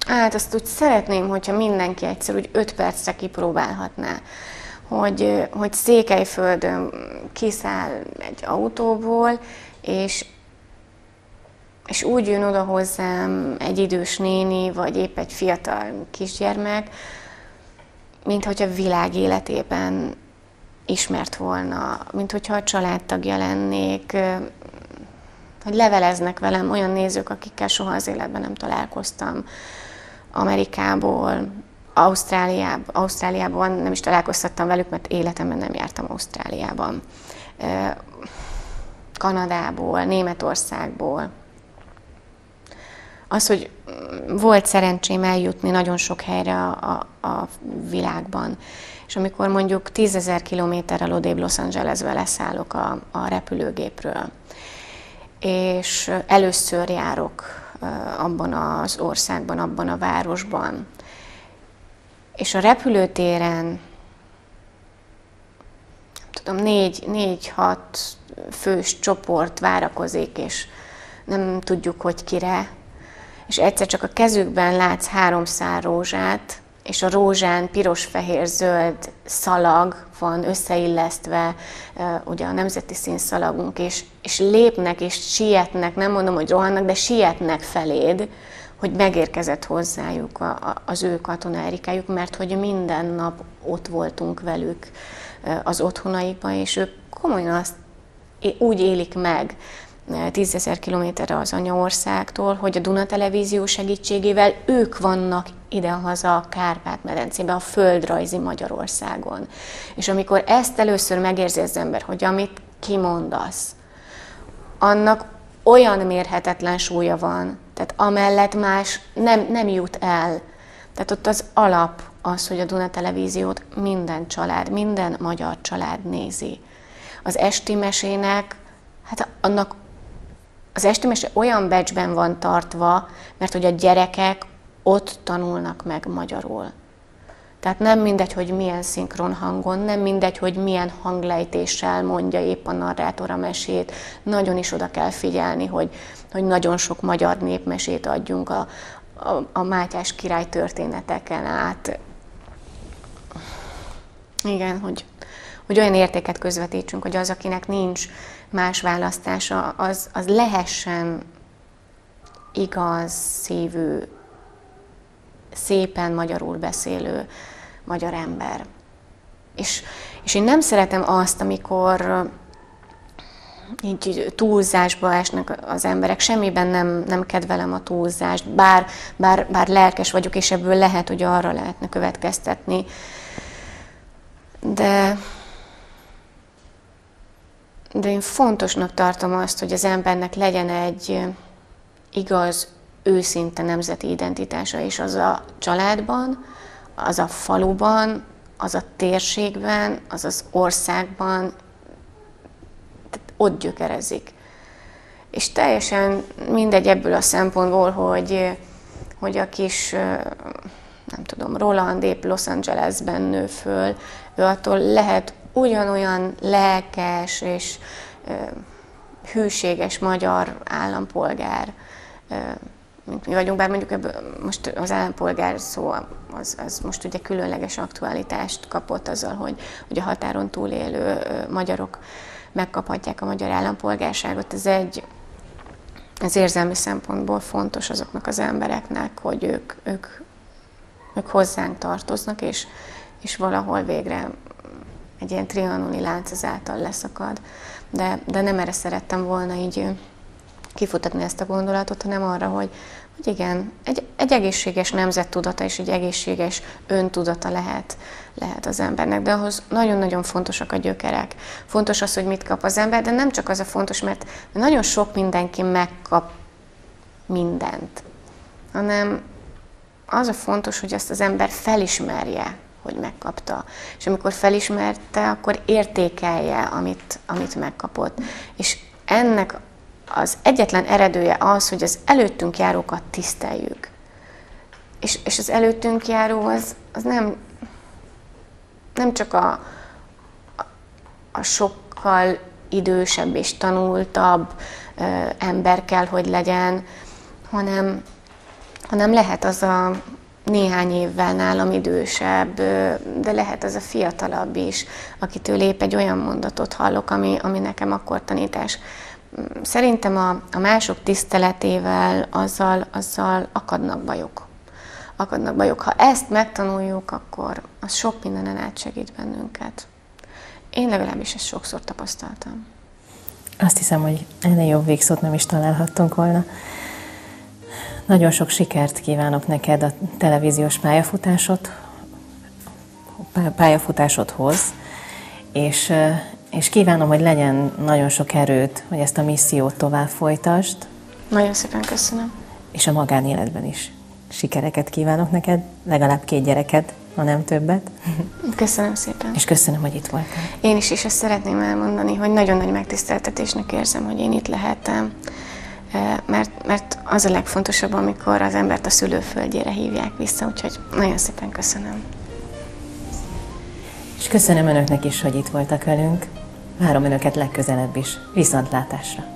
hát azt úgy szeretném, hogyha mindenki egyszer úgy öt percre kipróbálhatná, hogy, hogy Székelyföldön kiszáll egy autóból, és és úgy jön oda hozzám egy idős néni, vagy épp egy fiatal kisgyermek, mint hogyha világ életében ismert volna, mint hogyha a családtagja lennék, hogy leveleznek velem olyan nézők, akikkel soha az életben nem találkoztam. Amerikából, Ausztráliában, Ausztráliában nem is találkoztattam velük, mert életemben nem jártam Ausztráliában. Kanadából, Németországból, az, hogy volt szerencsém eljutni nagyon sok helyre a, a, a világban, és amikor mondjuk tízezer kilométerrel odébb Los Angelesbe leszállok a, a repülőgépről, és először járok abban az országban, abban a városban, és a repülőtéren nem tudom, négy, négy-hat fős csoport várakozik, és nem tudjuk, hogy kire, és egyszer csak a kezükben látsz három szár rózsát, és a rózsán piros-fehér-zöld szalag van összeillesztve, ugye a nemzeti színszalagunk, és, és lépnek és sietnek, nem mondom, hogy rohannak, de sietnek feléd, hogy megérkezett hozzájuk a, a, az ő katonérikájuk, mert hogy minden nap ott voltunk velük az otthonaikban, és ők komolyan azt úgy élik meg, tízezer kilométerre az anyaországtól, hogy a Duna Televízió segítségével ők vannak idehaza a Kárpát-medencébe, a földrajzi Magyarországon. És amikor ezt először megérzi az ember, hogy amit kimondasz, annak olyan mérhetetlen súlya van, tehát amellett más nem, nem jut el. Tehát ott az alap az, hogy a Duna Televíziót minden család, minden magyar család nézi. Az esti mesének, hát annak az estimese olyan becsben van tartva, mert hogy a gyerekek ott tanulnak meg magyarul. Tehát nem mindegy, hogy milyen szinkron hangon, nem mindegy, hogy milyen hanglejtéssel mondja épp a narrátor a mesét. Nagyon is oda kell figyelni, hogy, hogy nagyon sok magyar népmesét adjunk a, a, a Mátyás király történeteken át. Igen, hogy, hogy olyan értéket közvetítsünk, hogy az, akinek nincs más választása, az, az lehessen igaz, szívű, szépen magyarul beszélő magyar ember. És, és én nem szeretem azt, amikor így túlzásba esnek az emberek. Semmiben nem, nem kedvelem a túlzást, bár, bár, bár lelkes vagyok, és ebből lehet, hogy arra lehetne következtetni. De, de én fontosnak tartom azt, hogy az embernek legyen egy igaz, őszinte nemzeti identitása, és az a családban, az a faluban, az a térségben, az az országban, tehát ott gyökerezik. És teljesen mindegy ebből a szempontból, hogy, hogy a kis, nem tudom, Roland épp Los Angelesben nő föl, ő attól lehet ugyanolyan lelkes és hűséges magyar állampolgár, mint mi vagyunk, bár mondjuk ebből most az állampolgár szó az, az most ugye különleges aktualitást kapott azzal, hogy, hogy a határon túlélő magyarok megkaphatják a magyar állampolgárságot. Ez egy ez érzelmi szempontból fontos azoknak az embereknek, hogy ők, ők, ők hozzánk tartoznak, és, és valahol végre egy ilyen trianoni lánc ezáltal leszakad. De, de nem erre szerettem volna így kifutatni ezt a gondolatot, hanem arra, hogy, hogy igen, egy, egy egészséges nemzettudata és egy egészséges öntudata lehet, lehet az embernek, de ahhoz nagyon-nagyon fontosak a gyökerek. Fontos az, hogy mit kap az ember, de nem csak az a fontos, mert nagyon sok mindenki megkap mindent, hanem az a fontos, hogy azt az ember felismerje, hogy megkapta. És amikor felismerte, akkor értékelje, amit, amit megkapott. És ennek az egyetlen eredője az, hogy az előttünk járókat tiszteljük. És, és az előttünk járó az, az nem, nem csak a, a, sokkal idősebb és tanultabb ö, ember kell, hogy legyen, hanem, hanem lehet az a néhány évvel nálam idősebb, de lehet az a fiatalabb is, akitől épp egy olyan mondatot hallok, ami, ami nekem akkor tanítás. Szerintem a, a mások tiszteletével azzal, azzal akadnak bajok. Akadnak bajok. Ha ezt megtanuljuk, akkor az sok mindenen átsegít bennünket. Én legalábbis ezt sokszor tapasztaltam. Azt hiszem, hogy ennél jobb végszót nem is találhattunk volna. Nagyon sok sikert kívánok neked a televíziós pályafutásod, pályafutásodhoz, és, és kívánom, hogy legyen nagyon sok erőd, hogy ezt a missziót tovább folytasd. Nagyon szépen köszönöm. És a magánéletben is sikereket kívánok neked, legalább két gyereked, ha nem többet. [laughs] Köszönöm szépen. És köszönöm, hogy itt voltál. Én is, és ezt szeretném elmondani, hogy nagyon nagy megtiszteltetésnek érzem, hogy én itt lehettem mert, mert az a legfontosabb, amikor az embert a szülőföldjére hívják vissza, úgyhogy nagyon szépen köszönöm. És köszönöm Önöknek is, hogy itt voltak velünk. Várom Önöket legközelebb is. Viszontlátásra!